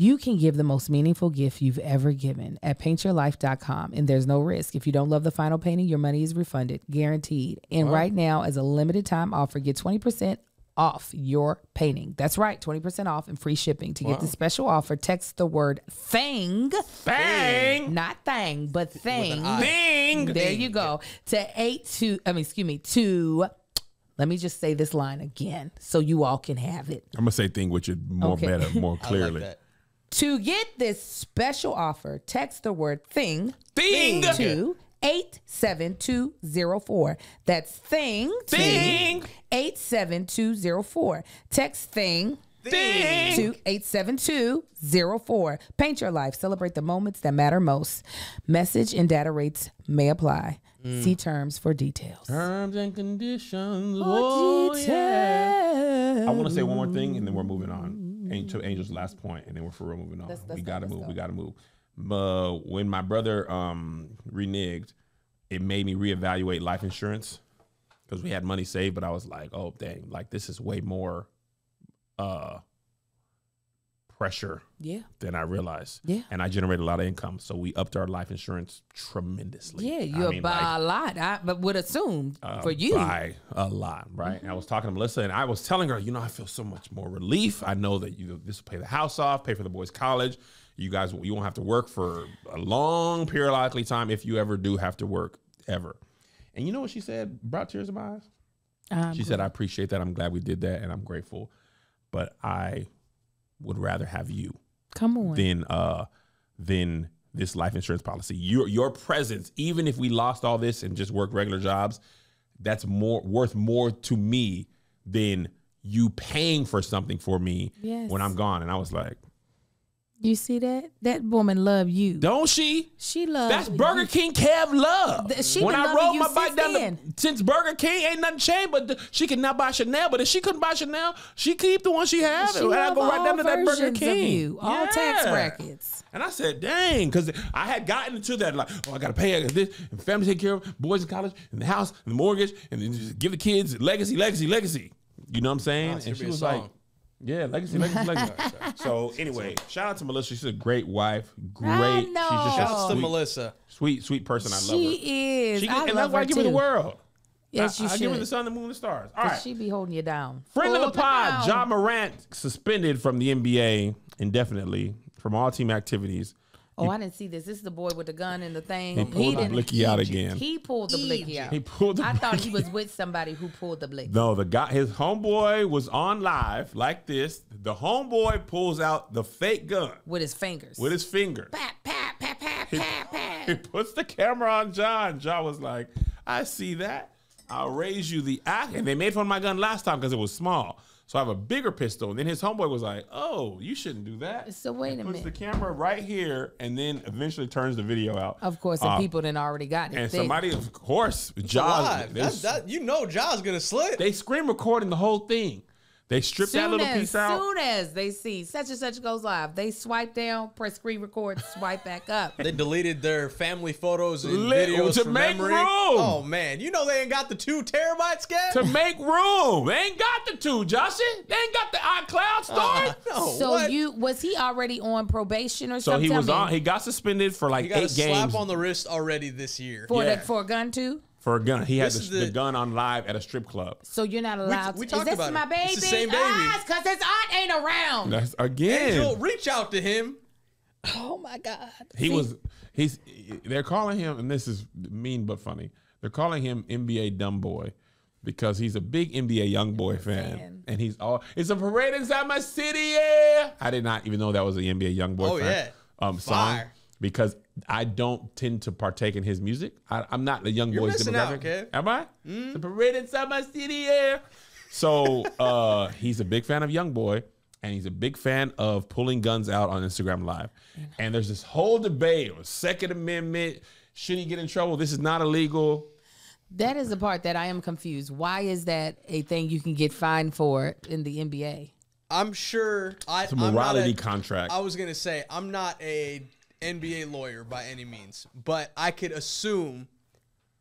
You can give the most meaningful gift you've ever given at paintyourlife.com, and there's no risk. If you don't love the final painting, your money is refunded, guaranteed. And right now, as a limited time offer, get 20% off your painting. That's right, 20% off and free shipping. To get the special offer, text the word thing, Bang! not thing, but thing. Ding! There you go. To eight to I mean, excuse me, to let me just say this line again so you all can have it. I'm gonna say thing with you more Okay. better, more I clearly. like that. To get this special offer, text the word thing Thing. to 87204. That's thing Thing. 87204. Text thing Thing. to 87204. Paint your life. Celebrate the moments that matter most. Message and data rates may apply. Mm. See terms for details. Terms and conditions. Oh, yeah. details. I want to say one more thing, and then we're moving on. And to Angel's last point, and then we're for real moving on. Let's- let's we gotta move. go. We gotta move. Uh, when my brother um reneged, it made me reevaluate life insurance. Because we had money saved, but I was like, oh dang, like this is way more uh pressure Yeah. than I realized. Yeah. And I generated a lot of income, so we upped our life insurance tremendously. Yeah, I you mean, buy like, a lot, I, but would assume uh, for you. by a lot, right? And I was talking to Melissa, and I was telling her, you know, I feel so much more relief. I know that you this will pay the house off, pay for the boys' college. You guys, you won't have to work for a long periodically time if you ever do have to work ever. And you know what she said? Brought tears to my eyes. Um, She said, "I appreciate that. I'm glad we did that, and I'm grateful, but I would rather have you Come on. than uh than this life insurance policy. Your your presence, even if we lost all this and just worked regular jobs, that's more worth more to me than you paying for something for me Yes. when I'm gone. And I was like, You see that? That woman love you. don't she? She loves That's Burger King Kev love. Th- she when I rode my bike down the, since Burger King ain't nothing changed, but the, she can now buy Chanel. But if she couldn't buy Chanel, she keep the one she had. She and I go right down to that Burger versions of King. you, all tax brackets. And I said, dang, because I had gotten into that, like, oh, I got to pay this, and family take care of, boys in college, and the house, and the mortgage, and then just give the kids legacy, legacy, legacy. You know what I'm saying? Oh, it and she was song. like, yeah, legacy, legacy, legacy. so anyway, shout out to Melissa. She's a great wife. Great. I She's know. just a Shouts to sweet, Melissa. sweet, sweet person. I love her. She is. She I get- and love that's why her I give her the too. world. Yes, I, you I should. give her the sun, the moon, and the stars. All right. She be holding you down. Friend of the pod. Ja Morant suspended from the NBA indefinitely from all team activities. Oh, I didn't see this. This is the boy with the gun and the thing. He pulled the didn't- blicky out again. He pulled the blicky out. He pulled the I thought he was with somebody who pulled the blicky. No, the guy, his homeboy was on live like this. The homeboy pulls out the fake gun with his fingers. with his finger. pat, pat, pat, pat, pat, pat. He puts the camera on Ja. Ja was like, I see that. I'll raise you the act. And they made fun of my gun last time because it was small. So I have a bigger pistol. And then his homeboy was like, Oh, you shouldn't do that. So wait a Puts the camera right here and then eventually turns the video out. Of course, the Uh, people then already got it. And They- somebody, of course, Jaws, Live. That, that, you know Jaws gonna slip. they screen recording the whole thing. They stripped that little as, piece out. As soon as they see such and such goes live, they swipe down, press screen record, swipe back up. They deleted their family photos and Lit- videos to from make memory. room. Oh man, you know they ain't got the two terabytes scan. to make room. They ain't got the two, Justin. They ain't got the iCloud uh, storage. no, so what? you was he already on probation or so something? he was on. He got suspended for like you got a eight slap on the wrist already this year. for yeah. the, for a gun too. For a gun. He had the, the the- gun on live at a strip club. So you're not allowed. we to, talked is this about my it. baby? It's the same baby. Because his aunt ain't around. That's again. Angel, reach out to him. oh my god. he See, was. He's. They're calling him, and this is mean but funny. They're calling him NBA dumb boy because he's a big NBA YoungBoy fan, fan. and he's all. It's a parade inside my city. Yeah. I did not even know that was an NBA YoungBoy. Oh, fan, yeah. Um, song Fire. because I don't tend to partake in his music. I, I'm not the young You're boys missing demographic. out, Kev. Am I? The parade inside my city. Yeah. So uh, he's a big fan of YoungBoy, and he's a big fan of pulling guns out on Instagram Live. And there's this whole debate on Second Amendment. Should he get in trouble? This is not illegal. that is the part that I am confused. Why is that a thing you can get fined for in the NBA? I'm sure. I, It's a I'm not morality a- contract. I was gonna say I'm not a NBA lawyer by any means, but I could assume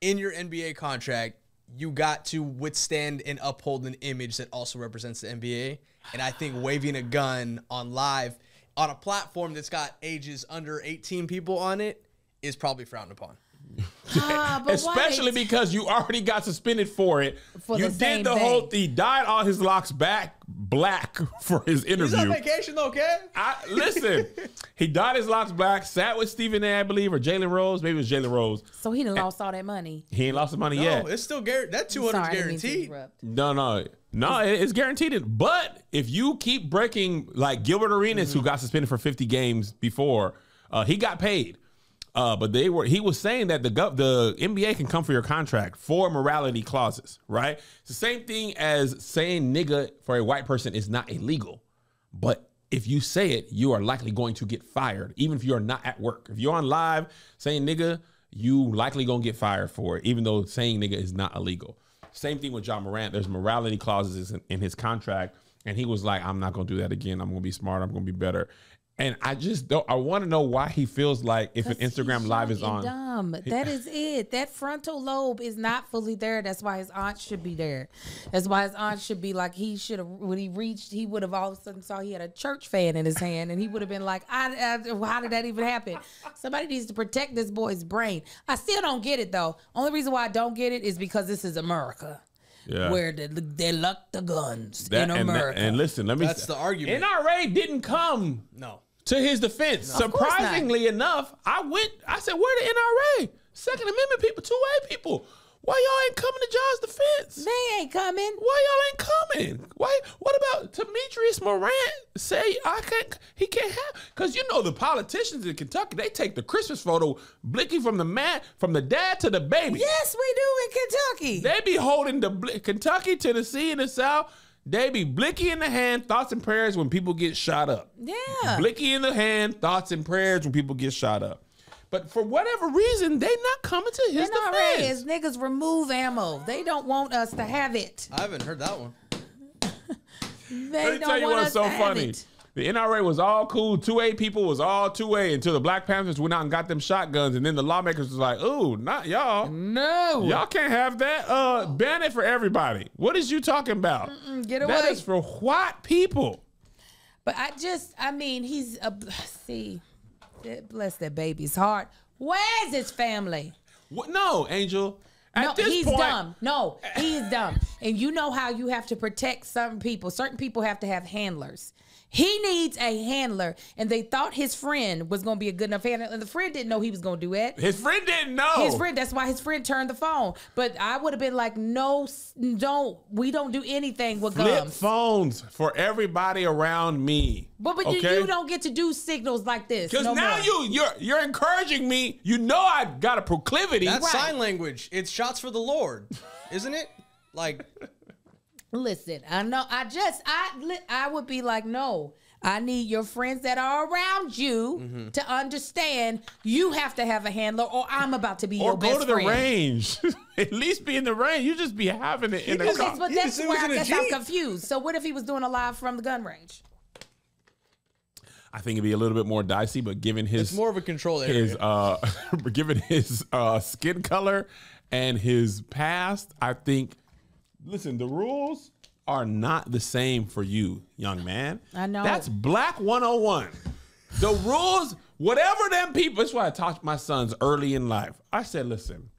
in your NBA contract you got to withstand and uphold an image that also represents the NBA. And I think waving a gun on live on a platform that's got ages under 18 people on it is probably frowned upon. Ah, but Especially they- because you already got suspended for it. For you the did same the whole thing. He dyed all his locks back black for his interview. He's on interview. vacation though, Kev. I listen. he dyed his locks black, sat with Stephen A, I believe, or Jalen Rose. Maybe it was Jalen Rose. So he done lost all that money. He ain't lost his money No, yet. it's still guaranteed. That two hundred Sorry, is I didn't mean to guaranteed. No, no, no. It's guaranteed. But if you keep breaking, like Gilbert Arenas, who got suspended for 50 games before, uh, he got paid. Uh, but they were. He was saying that the gov, the NBA can come for your contract for morality clauses. Right. It's the same thing as saying nigga for a white person is not illegal, but if you say it, you are likely going to get fired, even if you're not at work. If you're on live saying nigga, you likely gonna get fired for it, even though saying nigga is not illegal. Same thing with Ja Morant. There's morality clauses in, in his contract, and he was like, "I'm not gonna do that again. I'm gonna be smart. I'm gonna be better." And I just don't. I want to know why he feels like if an Instagram live young is and on. Dumb. That is it. That frontal lobe is not fully there. That's why his aunt should be there. That's why his aunt should be like he should have when he reached. He would have all of a sudden saw he had a church fan in his hand, and he would have been like, I, I, "How did that even happen?" Somebody needs to protect this boy's brain. I still don't get it though. Only reason why I don't get it is because this is America. Yeah. Where they, they lock the guns That- in and, America. and listen, let me. That's the argument. NRA didn't come No. To his defense. Not. Surprisingly enough, I went. I said, "Where the NRA, Second Amendment people, two A people? Why y'all ain't coming to Ja's defense? they ain't coming. Why y'all ain't coming? Why? What about Temetrius Morant? Say I can't. He can't have because you know the politicians in Kentucky they take the Christmas photo blinking from the man from the dad to the baby. Yes, we do in Kentucky. They be holding the Kentucky, Tennessee, and the South. They be blicky in the hand, thoughts and prayers when people get shot up. yeah. Blicky in the hand, thoughts and prayers when people get shot up. But for whatever reason, they not coming to his NRA defense. is niggas remove ammo. They don't want us to have it. I haven't heard that one. They Let me don't tell you want what's us so to have funny. it. The NRA was all cool. 2A people was all 2A until the Black Panthers went out and got them shotguns. And then the lawmakers was like, ooh, not y'all. No. Y'all can't have that. Uh, ban it for everybody. What is you talking about? mm get That away. is for white people. But I just, I mean, he's a see. Bless that baby's heart. Where's his family? What? No, Angel. At no, he's point, dumb. No, he's dumb. And you know how you have to protect certain people. Certain people have to have handlers. He needs a handler, and they thought his friend was going to be a good enough handler, and the friend didn't know he was going to do it. His friend didn't know. His friend. That's why his friend turned the phone. But I would have been like, no, don't. We don't do anything with Flip gums. phones for everybody around me. But but you, okay? you don't get to do signals like this. Because no now more. you you're you're encouraging me. You know I've got a proclivity. That's Right. sign language. It's shots for the Lord, isn't it? Like Listen, I know. I just I li- I would be like, no. I need your friends that are around you Mm-hmm. to understand you have to have a handler, or I'm about to be or your go best to the friend. range. At least be in the range. You just be having it in the car. But that's just where was I guess I'm confused. So what if he was doing a live from the gun range? I think it'd be a little bit more dicey, but given his it's more of a control area. his uh given his uh skin color and his past, I think listen, the rules are not the same for you, young man. I know. That's black 101. The rules, whatever them people, that's why I taught my sons early in life. I said, listen,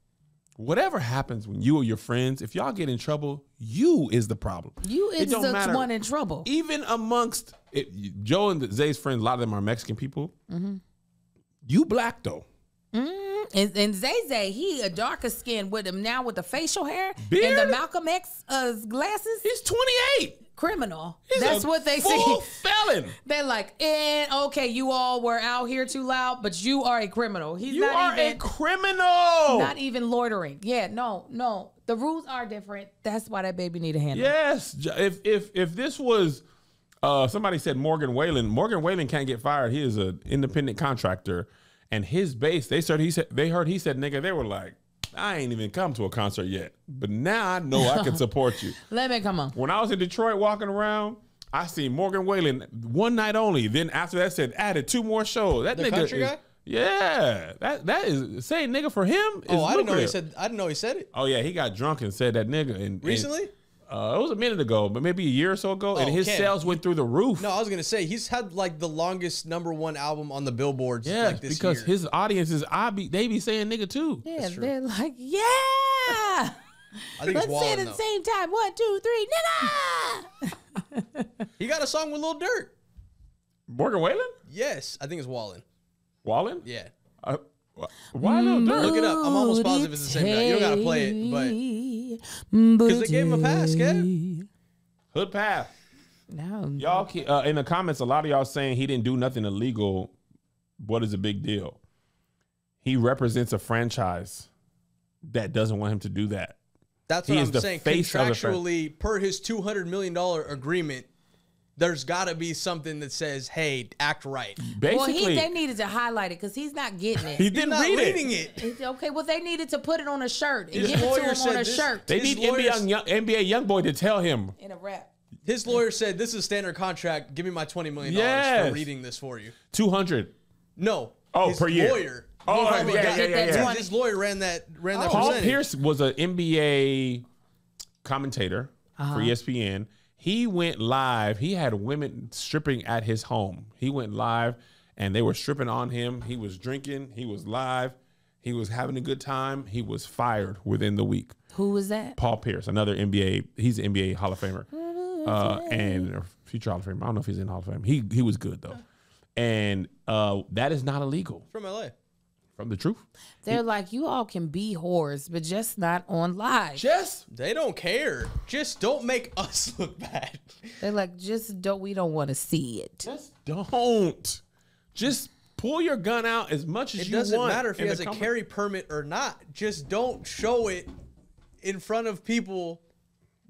whatever happens when you or your friends, if y'all get in trouble, you is the problem. You is the matter. one in trouble. Even amongst it, Joe and Zay's friends, a lot of them are Mexican people. Mm-hmm. You black though. And, and Zay Zay, he a darker skin with him now with the facial hair and the Malcolm X uh, glasses. He's 28. Criminal. He's That's what they full see. felon. They're like, and okay, you all were out here too loud, but you are a criminal. He's You not are even a criminal. not even loitering. Yeah, no, no. The rules are different. That's why that baby need a handler. Yes. If if if this was uh somebody said Morgan Wallen, Morgan Wallen can't get fired. He is an independent contractor. And his base, they started he said they heard he said nigga, they were like, I ain't even come to a concert yet. But now I know I can support you. Let me come on. When I was in Detroit walking around, I seen Morgan Wallen one night only. Then after that said added two more shows. That The nigga country is- guy? Yeah. That that is saying nigga for him is oh, I didn't know he said. I didn't know he said it Oh yeah, he got drunk and said that nigga and and- recently. Uh, it was a minute ago, but maybe a year or so ago, and Oh, his Ken. sales went through the roof. No, I was gonna say he's had like the longest number one album on the billboards. Yes, like this because year. his audience is I be they be saying nigga too. Yeah, they're like, yeah. I think Let's it's say it at the same time. One, two, three, nigga. He got a song with Lil Durk. Morgan Wallen, Yes, I think it's Wallen. Wallen. Yeah, Uh, wh- why no dirt? Look it up. I'm almost positive it's the same guy. You don't gotta play it, but because they gave him a pass, Kev. Hood path. No, Y'all uh, in the comments, a lot of y'all saying he didn't do nothing illegal. What is a big deal? He represents a franchise that doesn't want him to do that. that's He what is I'm saying. face of the fran- Contractually, per his two hundred million dollar agreement, there's got to be something that says, "Hey, act right." Basically, well, he, they needed to highlight it because he's not getting it. he didn't not read reading it. it. Okay, well, they needed to put it on a shirt and His give it to lawyer him said on a this- shirt They need NBA young, NBA YoungBoy to tell him. in a rap. His lawyer said, "This is standard contract. Give me my twenty million dollars Yes. for reading this for you." Two hundred. No. Oh, his per year. Lawyer. Oh, He yeah, yeah, yeah, his- yeah. His lawyer ran that ran that Oh. Paul percentage. Pierce was an NBA commentator Uh-huh. for E ESPN. He went live. He had women stripping at his home. He went live and they were stripping on him. He was drinking. He was live. He was having a good time. He was fired within the week. Who was that? Paul Pierce, another NBA, he's an NBA Hall of Famer, uh, and or future Hall of Famer. I don't know if he's in Hall of Fame. He he was good though, and uh, that is not illegal. from LA. From the truth, They're like, you all can be whores, but just not on live. just They don't care. Just don't make us look bad. They're like, just don't. We don't want to see it. Just don't. Just pull your gun out as much as It you want. It doesn't want. matter if he in has a comfort- carry permit or not. Just don't show it in front of people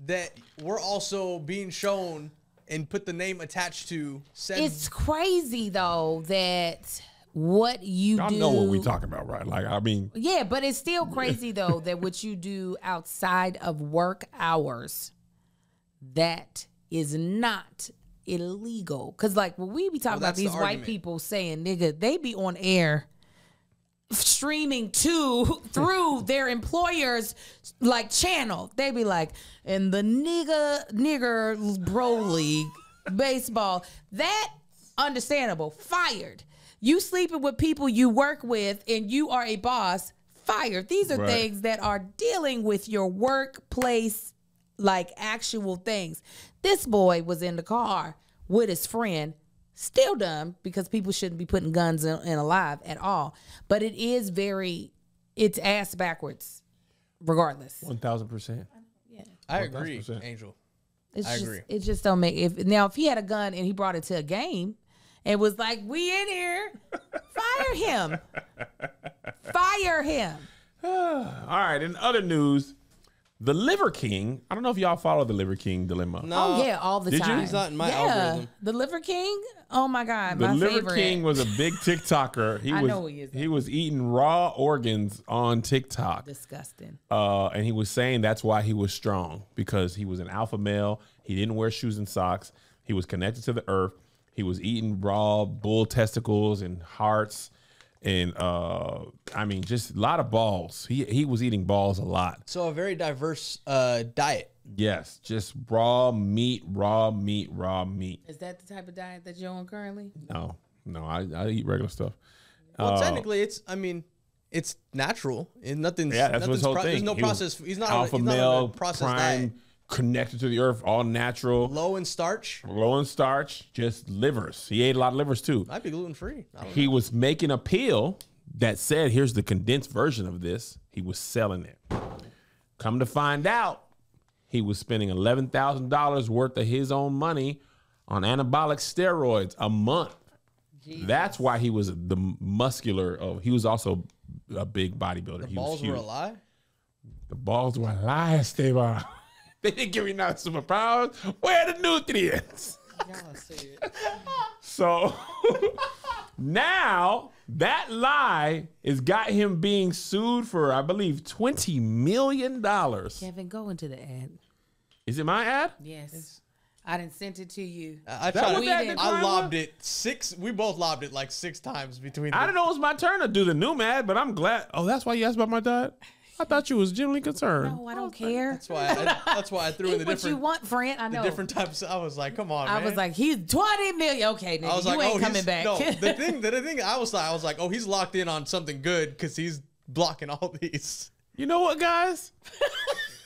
that we're also being shown and put the name attached to. Said It's crazy though that what you Y'all do. know what we talking about, right? Like, I mean, Yeah, but it's still crazy though that what you do outside of work hours, that is not illegal. Cause like when we be talking Well, about that's the these white argument. people saying, nigga, they be on air streaming to through their employers like channel. They be like, in the nigga nigger bro league baseball, that understandable, fired. You sleeping with people you work with and you are a boss, fired. These are Right. things that are dealing with your workplace like actual things. This boy was in the car with his friend. Still dumb because people shouldn't be putting guns in, in alive at all. But it is very, it's ass backwards, regardless. one thousand percent. Yeah. I agree, 1000%. Angel. It's I just, agree. It just don't make if now if he had a gun and he brought it to a game and was like, "We in here," fire him. fire him. All right. In other news, the Liver King. I don't know if y'all follow the Liver King dilemma. No, Oh yeah, all the did you? He's not in my yeah. algorithm. The Liver King. Oh my God, The my Liver favorite. King was a big TikToker. He I was know he is. He was eating raw organs on TikTok. disgusting. Uh, and he was saying that's why he was strong because he was an alpha male. He didn't wear shoes and socks. He was connected to the earth. He was eating raw bull testicles and hearts, and uh, I mean, just a lot of balls. He he was eating balls a lot. So a very diverse uh, diet. Yes, just raw meat, raw meat, raw meat. Is that the type of diet that you're on currently? No, no, I, I eat regular stuff. Well, Uh, technically, it's. I mean, it's natural. And nothing's. Yeah, that's what his nothing's whole pro- thing. There's no He process. He's not. on a- alpha he's not on a male, processed prime, diet. Connected to the earth, all natural, Low in starch. low in starch, just livers. He ate a lot of livers too. Might be gluten free. He was making a pill that said, "Here's the condensed version of this." He was selling it. Come to find out, he was spending eleven thousand dollars worth of his own money on anabolic steroids a month. That's why he was the muscular. Of he was also a big bodybuilder. he was Balls were a lie. The balls were lies, Esteban. they didn't give you no superpowers. Where are the nutrients? so now that lie has got him being sued for, I believe, twenty million dollars. Kevin, go into the ad. Is it my ad? Yes. I didn't send it to you. I, I tried. was to- that didn't- the I crime lobbed it six. We both lobbed it like six times between. I the- didn't know it was my turn to do the new ad, but I'm glad. Oh, that's why you asked about my diet. I thought you was genuinely concerned. No, I don't care. That's why. I, that's why I threw in Eat the what different, you want, friend. I know. the different types. I was like, come on, I man. was like, he's twenty million. Okay, nigga, I was you like, ain't oh, coming he's, back. No, the thing, the, the thing, I was like, I was like, oh, he's locked in on something good because he's blocking all these. You know what, guys?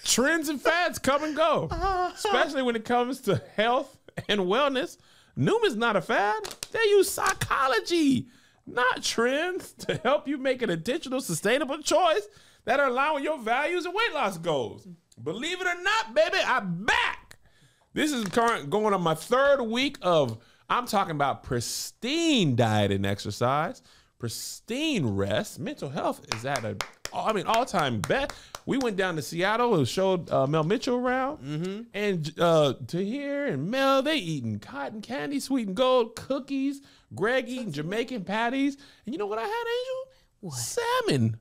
Trends and fads come and go, especially when it comes to health and wellness. Noom is not a fad. They use psychology, not trends, to help you make an intentional, sustainable choice that are aligned with your values and weight loss goals. Believe it or not, baby, I'm back. This is current going on my third week of I'm talking about pristine diet and exercise, pristine rest. Mental health is at a I mean all time best. We went down to Seattle and showed uh, Mel Mitchell around, and uh, Tahir and Mel they eating cotton candy, sweet and gold cookies. Greg eating Jamaican patties, and you know what I had, Angel? What? Salmon,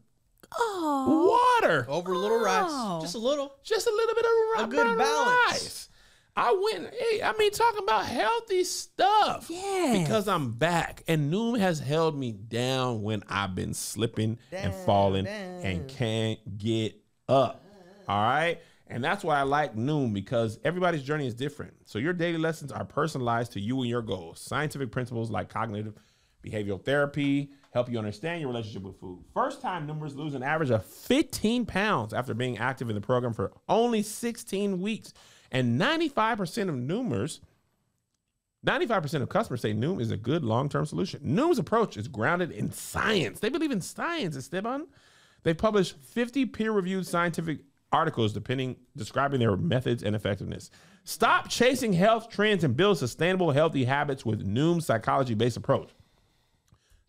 oh, water Over a little rice, Oh. just a little. just a little bit of ri- A good brown balance. rice. I went, hey, I mean, talking about healthy stuff. Yes. Because I'm back. And Noom has held me down when I've been slipping and falling and can't get up. All right. And that's why I like Noom because everybody's journey is different. So your daily lessons are personalized to you and your goals. Scientific principles like cognitive behavioral therapy help you understand your relationship with food. First time Noomers lose an average of 15 pounds after being active in the program for only 16 weeks. And 95% of Noomers 95% of customers say Noom is a good long-term solution. Noom's approach is grounded in science. They believe in science, Esteban. They publish 50 peer-reviewed scientific articles depending describing their methods and effectiveness. Stop chasing health trends and build sustainable healthy habits with Noom's psychology-based approach.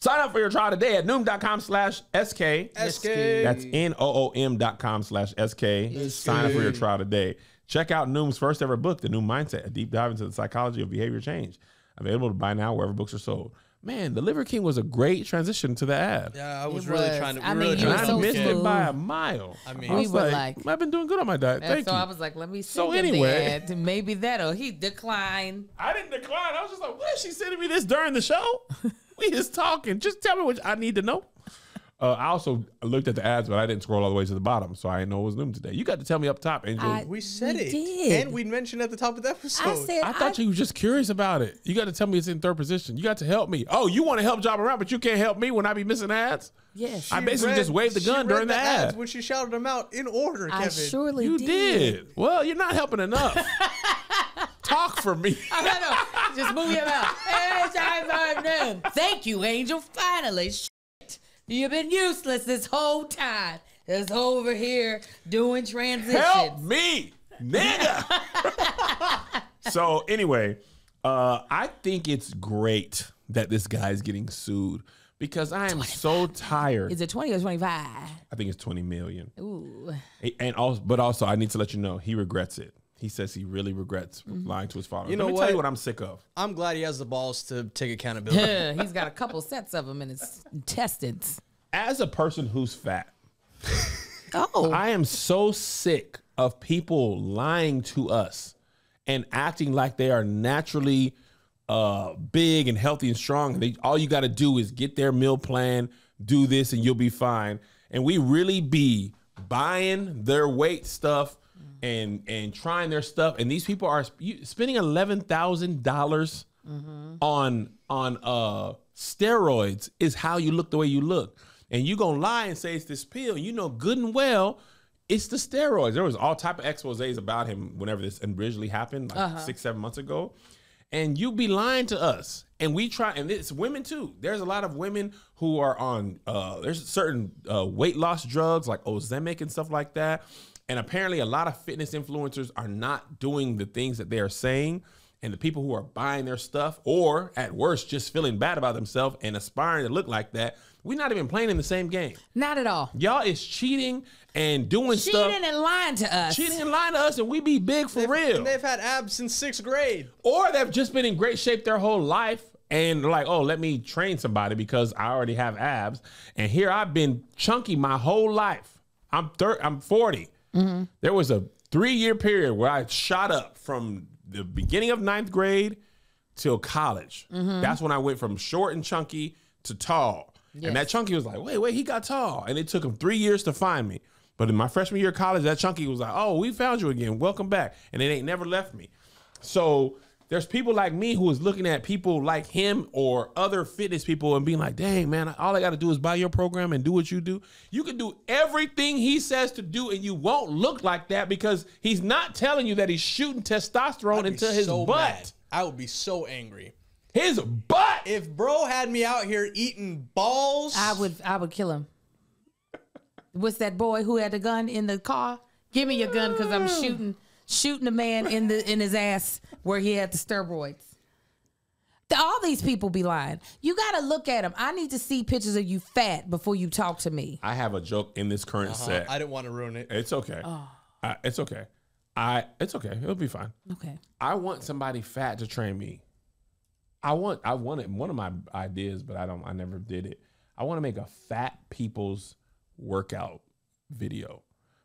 Sign up for your trial today at noom.com slash SK. SK. That's N-O-O-M dot com slash SK. Sign up for your trial today. Check out Noom's first ever book, The Noom Mindset, a deep dive into the psychology of behavior change. Available to buy now wherever books are sold. Man, The Liver King was a great transition to the ad. Yeah, I was It really trying to. I were mean, you trying to so missed get- it by a mile. I mean- I we were like, like, I've been doing good on my diet. Thank so you. I was like, let me see. So send him the anyway. ad. maybe that'll he decline. I didn't decline. I was just like, what is she sending me this during the show? we just talking. Just tell me what I need to know. Uh, I also looked at the ads, but I didn't scroll all the way to the bottom, so I didn't know it was Noom today. You got to tell me up top, Angel. I- I, We said We it, did. and we mentioned at the top of the episode. I said, thought you were just curious about it. You got to tell me it's in third position. You got to help me. Oh, you want to help job around, but you can't help me when I be missing ads? yes. I basically read- just waved the gun during the ad. ads when she shouted them out in order. I surely You did. did. Well, you're not helping enough. Talk for me. I know. Just move your mouth. Hey, time for noon. Thank you, Angel. Finally. Shit. You've been useless this whole time. Just over here doing transitions. Help me, nigga. so anyway, uh, I think it's great that this guy's getting sued because I am so tired. Is it 20 or 25? I think it's 20 million. Ooh. And also, but also, I need to let you know he regrets it. He says he really regrets lying to his father. You Let know me tell you what? what I'm sick of. I'm glad he has the balls to take accountability. Yeah, He's got a couple sets of them in his intestines. As a person who's fat, Oh. I am so sick of people lying to us and acting like they are naturally uh, big and healthy and strong. They, all you got to do is get their meal plan, do this, and you'll be fine. And we really be buying their weight stuff and and trying their stuff. And these people are sp- spending eleven thousand dollars on on uh steroids is how you look the way you look. And you gonna lie and say it's this pill. You know good and well it's the steroids. There was all type of exposés about him whenever this originally happened, like six, seven months ago. And you be lying to us. And we try, and it's women too. There's a lot of women who are on uh there's certain uh weight loss drugs like Ozempic and stuff like that. And apparently a lot of fitness influencers are not doing the things that they are saying. And the people who are buying their stuff, or at worst, just feeling bad about themselves and aspiring to look like that, we're not even playing in the same game. Not at all. Y'all is cheating and doing Cheating stuff, and lying to us. cheating and lying to us, and we be big for They've- real. And they've had abs since sixth grade. Or they've just been in great shape their whole life and like, oh, let me train somebody because I already have abs. And here I've been chunky my whole life. I'm thir- I'm 40. There was a three year period where I shot up from the beginning of ninth grade till college. That's when I went from short and chunky to tall. And that chunky was like, wait, wait, he got tall. And it took him three years to find me. But But in my freshman year of college, that chunky was like, "Oh, we found you again. Welcome back," and it ain't never left me. So there's people like me who is looking at people like him or other fitness people and being like, "Dang, man, all I got to do is buy your program and do what you do. You can do everything he says to do, and you won't look like that because he's not telling you that he's shooting testosterone into his so butt. mad. I would be so angry. His butt. If bro had me out here eating balls, I would I would kill him. What's that boy who had the gun in the car? Give me your gun because I'm shooting shooting a man in the in his ass where he had the steroids. All these people be lying. You got to look at them. I need to see pictures of you fat before you talk to me. I have a joke in this current set. I didn't want to ruin it. It's okay. Uh, it's okay. I. It's okay. It'll be fine. Okay. I want somebody fat to train me. I want. I wanted one of my ideas, but I don't. I never did it. I want to make a fat people's workout video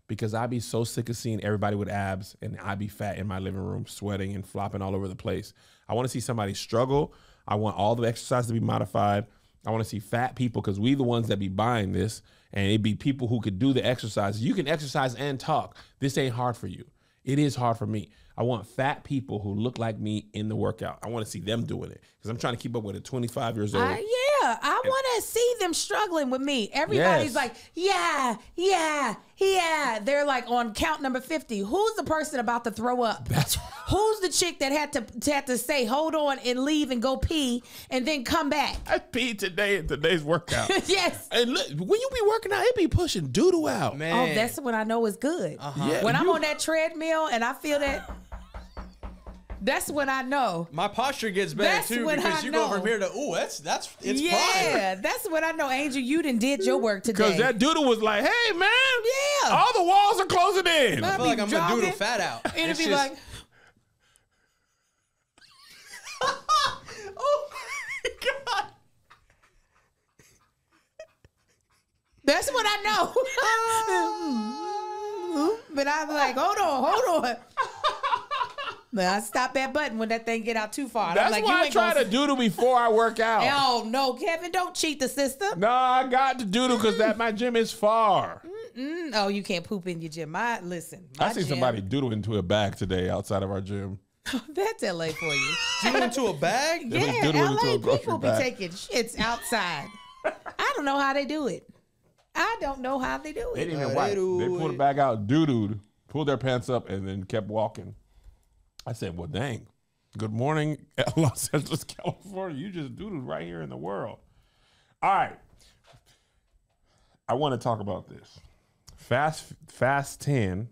because I'd be so sick of seeing everybody with abs and I'd be fat in my living room, sweating and flopping all over the place. I want to see somebody struggle. I want all the exercise to be modified. I want to see fat people because we the ones that be buying this, and it'd be people who could do the exercise. You can exercise and talk. This ain't hard for you. It is hard for me. I want fat people who look like me in the workout. I want to see them doing it because I'm trying to keep up with a 25 years old. I, yeah, I want to see them struggling with me. Everybody's Yes. like, yeah, yeah, yeah. They're like on count number 50. Who's the person about to throw up? That's Who's the chick that had to had to say, hold on and leave and go pee and then come back? I peed today in today's workout. yes. and look, when you be working out, it be pushing doodle out. Man, Oh, that's when I know it's good. Uh-huh. Yeah, When I'm you- on that treadmill and I feel that, that's when I know. my posture gets better That's too when because I you go know. from here to ooh, that's that's it's prime. yeah, that's when I know, Angel, you done did your work today. Because that doodle was like, hey, man. Yeah. All the walls are closing in. I I feel like be I'm gonna doodle fat out. and it'd It's be just- like, oh my god. That's what I know. but I'm like, hold on, hold on. But I stop that button when that thing get out too far. And I'm That's like, why you I try gonna... to doodle before I work out. Oh no, Kevin, don't cheat the system. No, I got to doodle because that my gym is far. Mm, oh, you can't poop in your gym. My listen, my I see gym- somebody doodle into a bag today outside of our gym. That's LA for you. Doodle into a bag? Yeah, doodling into LA a grocery people be taking shits outside. I don't know how they do it. I don't know how they do it. They it. didn't even wipe. they They pulled it. the bag out, doodled, pulled their pants up, and then kept walking. I said, "Well, dang. Good morning, Los Angeles, California. You just doodled right here in the world." All right. I want to talk about this. Fast Fast 10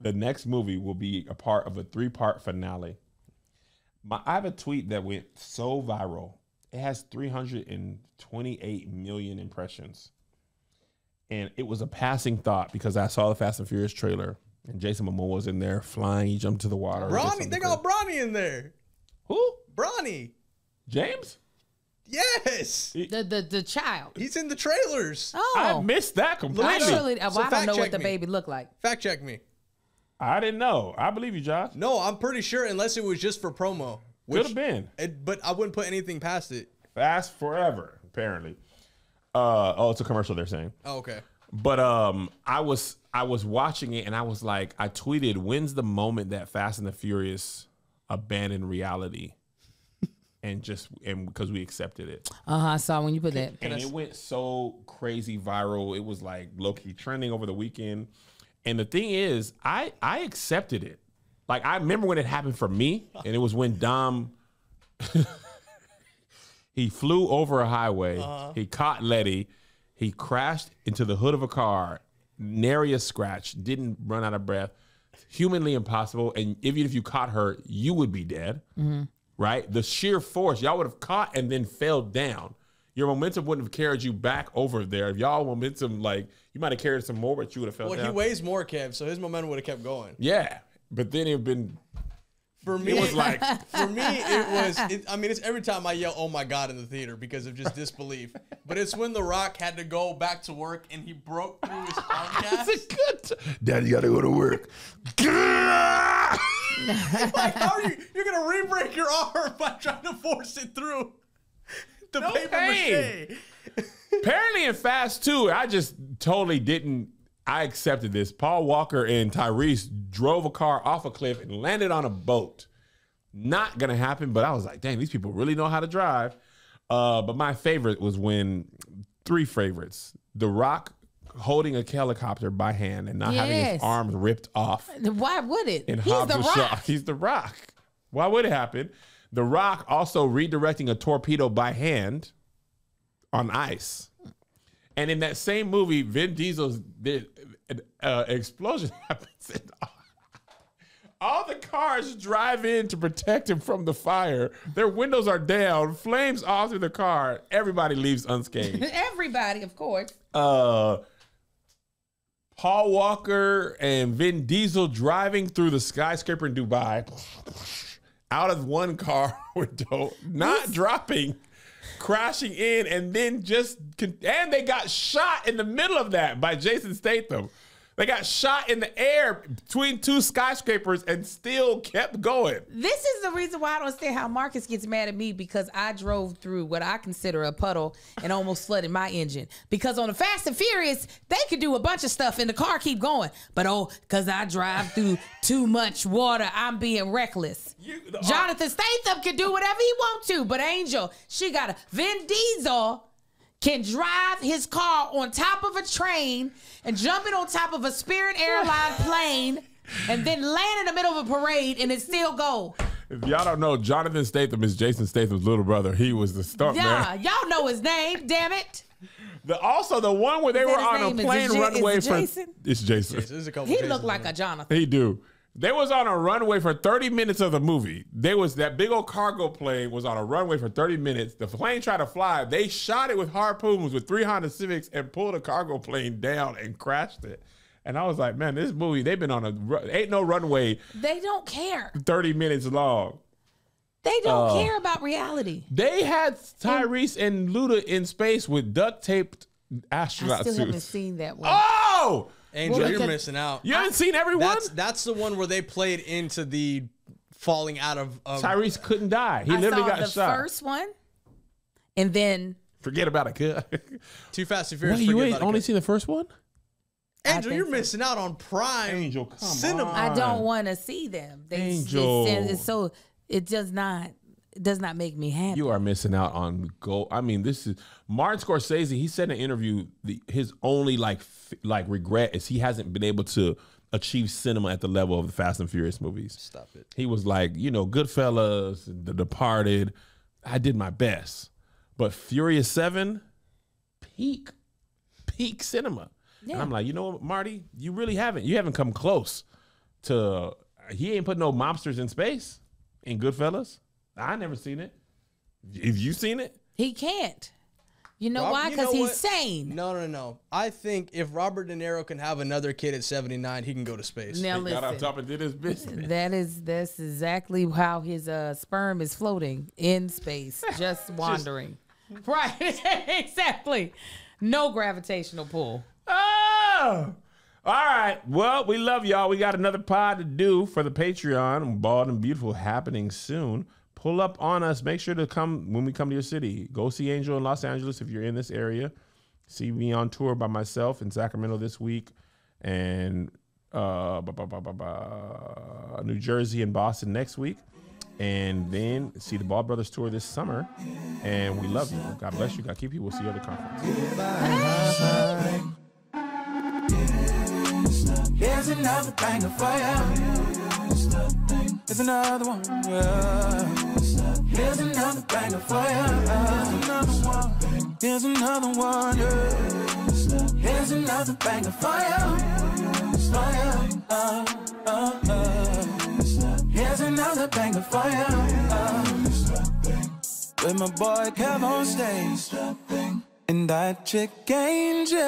the next movie will be a part of a three-part finale. My, I have a tweet that went so viral. It has 328 million impressions. And it was a passing thought because I saw the Fast and Furious trailer and Jason Momoa was in there flying. He jumped to the water. or Bronny, they crazy. got Bronny in there. Who? Bronny. James? Yes. The the the child. He's in the trailers. Oh, I missed that I completely. surely. Well, So I don't know what the me. baby looked like. Fact check me. I didn't know. I believe you, Josh. No, I'm pretty sure unless it was just for promo. Could Which, have been. it, but I wouldn't put anything past it. Fast forever, apparently. Uh, oh, it's a commercial they're saying. Oh, okay. But um, I was I was watching it and I was like, I tweeted, "When's the moment that Fast and the Furious abandoned reality?" and just and because we accepted it, Uh huh. I saw when you put that. and it went so crazy viral. It was like low key trending over the weekend. And the thing is, I I accepted it. Like I remember when it happened for me, and it was when Dom he flew over a highway. He caught Letty. He crashed into the hood of a car, nary a scratch, didn't run out of breath. Humanly impossible. And even if you caught her, you would be dead. Right? The sheer force, y'all would have caught and then fell down. Your momentum wouldn't have carried you back over there. If y'all momentum, like you might have carried some more, but you would have fell Well, down. he weighs more, Kev, so his momentum would have kept going. yeah. But then it'd been For me, it was like for me, it was. It, I mean, it's every time I yell "Oh my god" in the theater because of just disbelief. But it's when The Rock had to go back to work and he broke through his arm cast. it's a good t- Daddy gotta go to work. like, how are you? You're gonna re-break your arm by trying to force it through the No paper pain. mache. Apparently in Fast 2, I just totally didn't I accepted this. Paul Walker and Tyrese drove a car off a cliff and landed on a boat. Not gonna happen, but I was like, dang, these people really know how to drive. Uh, but my favorite was when three favorites: The Rock holding a helicopter by hand and not having his arms ripped off Why would it? in He's Hobbs the rock. He's the Rock. Why would it happen? The Rock also redirecting a torpedo by hand on ice. And in that same movie, Vin Diesel did an uh, explosion happens. And all the cars drive in to protect him from the fire. Their windows are down, flames all through the car. Everybody leaves unscathed. Everybody, of course. uh Paul Walker and Vin Diesel driving through the skyscraper in Dubai out of one car window, not dropping, crashing in, and then just and they got shot in the middle of that by Jason Statham. They got shot in the air between two skyscrapers and still kept going. This is the reason why I don't understand how Marcus gets mad at me because I drove through what I consider a puddle and almost flooded my engine. Because on the Fast and Furious, they could do a bunch of stuff and the car keep going. But oh, because I drive through too much water, I'm being reckless. You- the- uh, Jonathan Statham can do whatever he want to, but Angel, she got a Vin Diesel can drive his car on top of a train and jump it on top of a Spirit Airline plane and then land in the middle of a parade and it still go. If y'all don't know, Jonathan Statham is Jason Statham's little brother. He was the stunt Yeah, man. y'all know his name, damn it. The, also, the one where they were on a plane Ja- is runway it for Jason? it's Jason. There's a couple He Jasons looked like a. Jonathan. He do. They was on a runway for 30 minutes of the movie. They was that big old cargo plane was on a runway for 30 minutes. The plane tried to fly. They shot it with harpoons with three Honda Civics and pulled a cargo plane down and crashed it. And I was like, man, this movie, they've been on a ain't no runway They don't care. 30 minutes long. They don't Oh. care about reality. They had Tyrese and Luda in space with duct taped astronauts. I astronaut still haven't seen that one. Oh! Angel, Well, you're because- missing out. You haven't seen everyone? That's that's the one where they played into the falling out of. of Tyrese couldn't die. He I literally saw got the shot. first one, and then Forget about it, kid. Too Fast and Furious. Wait, you ain't about only seen the first one? Angel, you're so. missing out on prime Angel, come cinema. on. I don't want to see them. They, Angel. It's, it's so it does not it does not make me happy. You are missing out on gold. I mean, this is Martin Scorsese. He said in an interview the, his only like f- like regret is he hasn't been able to achieve cinema at the level of the Fast and Furious movies. Stop it. He was like, you know, Goodfellas, The Departed. I did my best, but Furious Seven, peak, peak cinema. And I'm like, you know what, Marty, you really haven't. You haven't come close to. He ain't put no mobsters in space in Goodfellas. I never seen it. Have you seen it? He can't. You know Rob- why? you Because know he's what? sane. No, no, no. I think if Robert De Niro can have another kid at 79, he can go to space. Now He got on listen. top and did his business. That is that's exactly how his uh, sperm is floating in space, just wandering. right, exactly. No gravitational pull. Oh! All right. Well, we love y'all. We got another pod to do for the Patreon. Bald and beautiful happening soon. Pull up on us. Make sure to come when we come to your city. Go see Angel in Los Angeles if you're in this area. See me on tour by myself in Sacramento this week, and uh, ba- ba- ba- ba- ba- New Jersey and Boston next week. And then see the Ball Brothers tour this summer. And we love you. God bless you. God keep you. We'll see you at the conference. Here's another banger for ya. Here's another one. Yeah. Here's another banger for ya. Here's another one. Yeah. Here's another banger for ya. For ya. Uh, uh, uh. Here's another for ya. Uh. With my boy Kev on stage. And that chick Angel.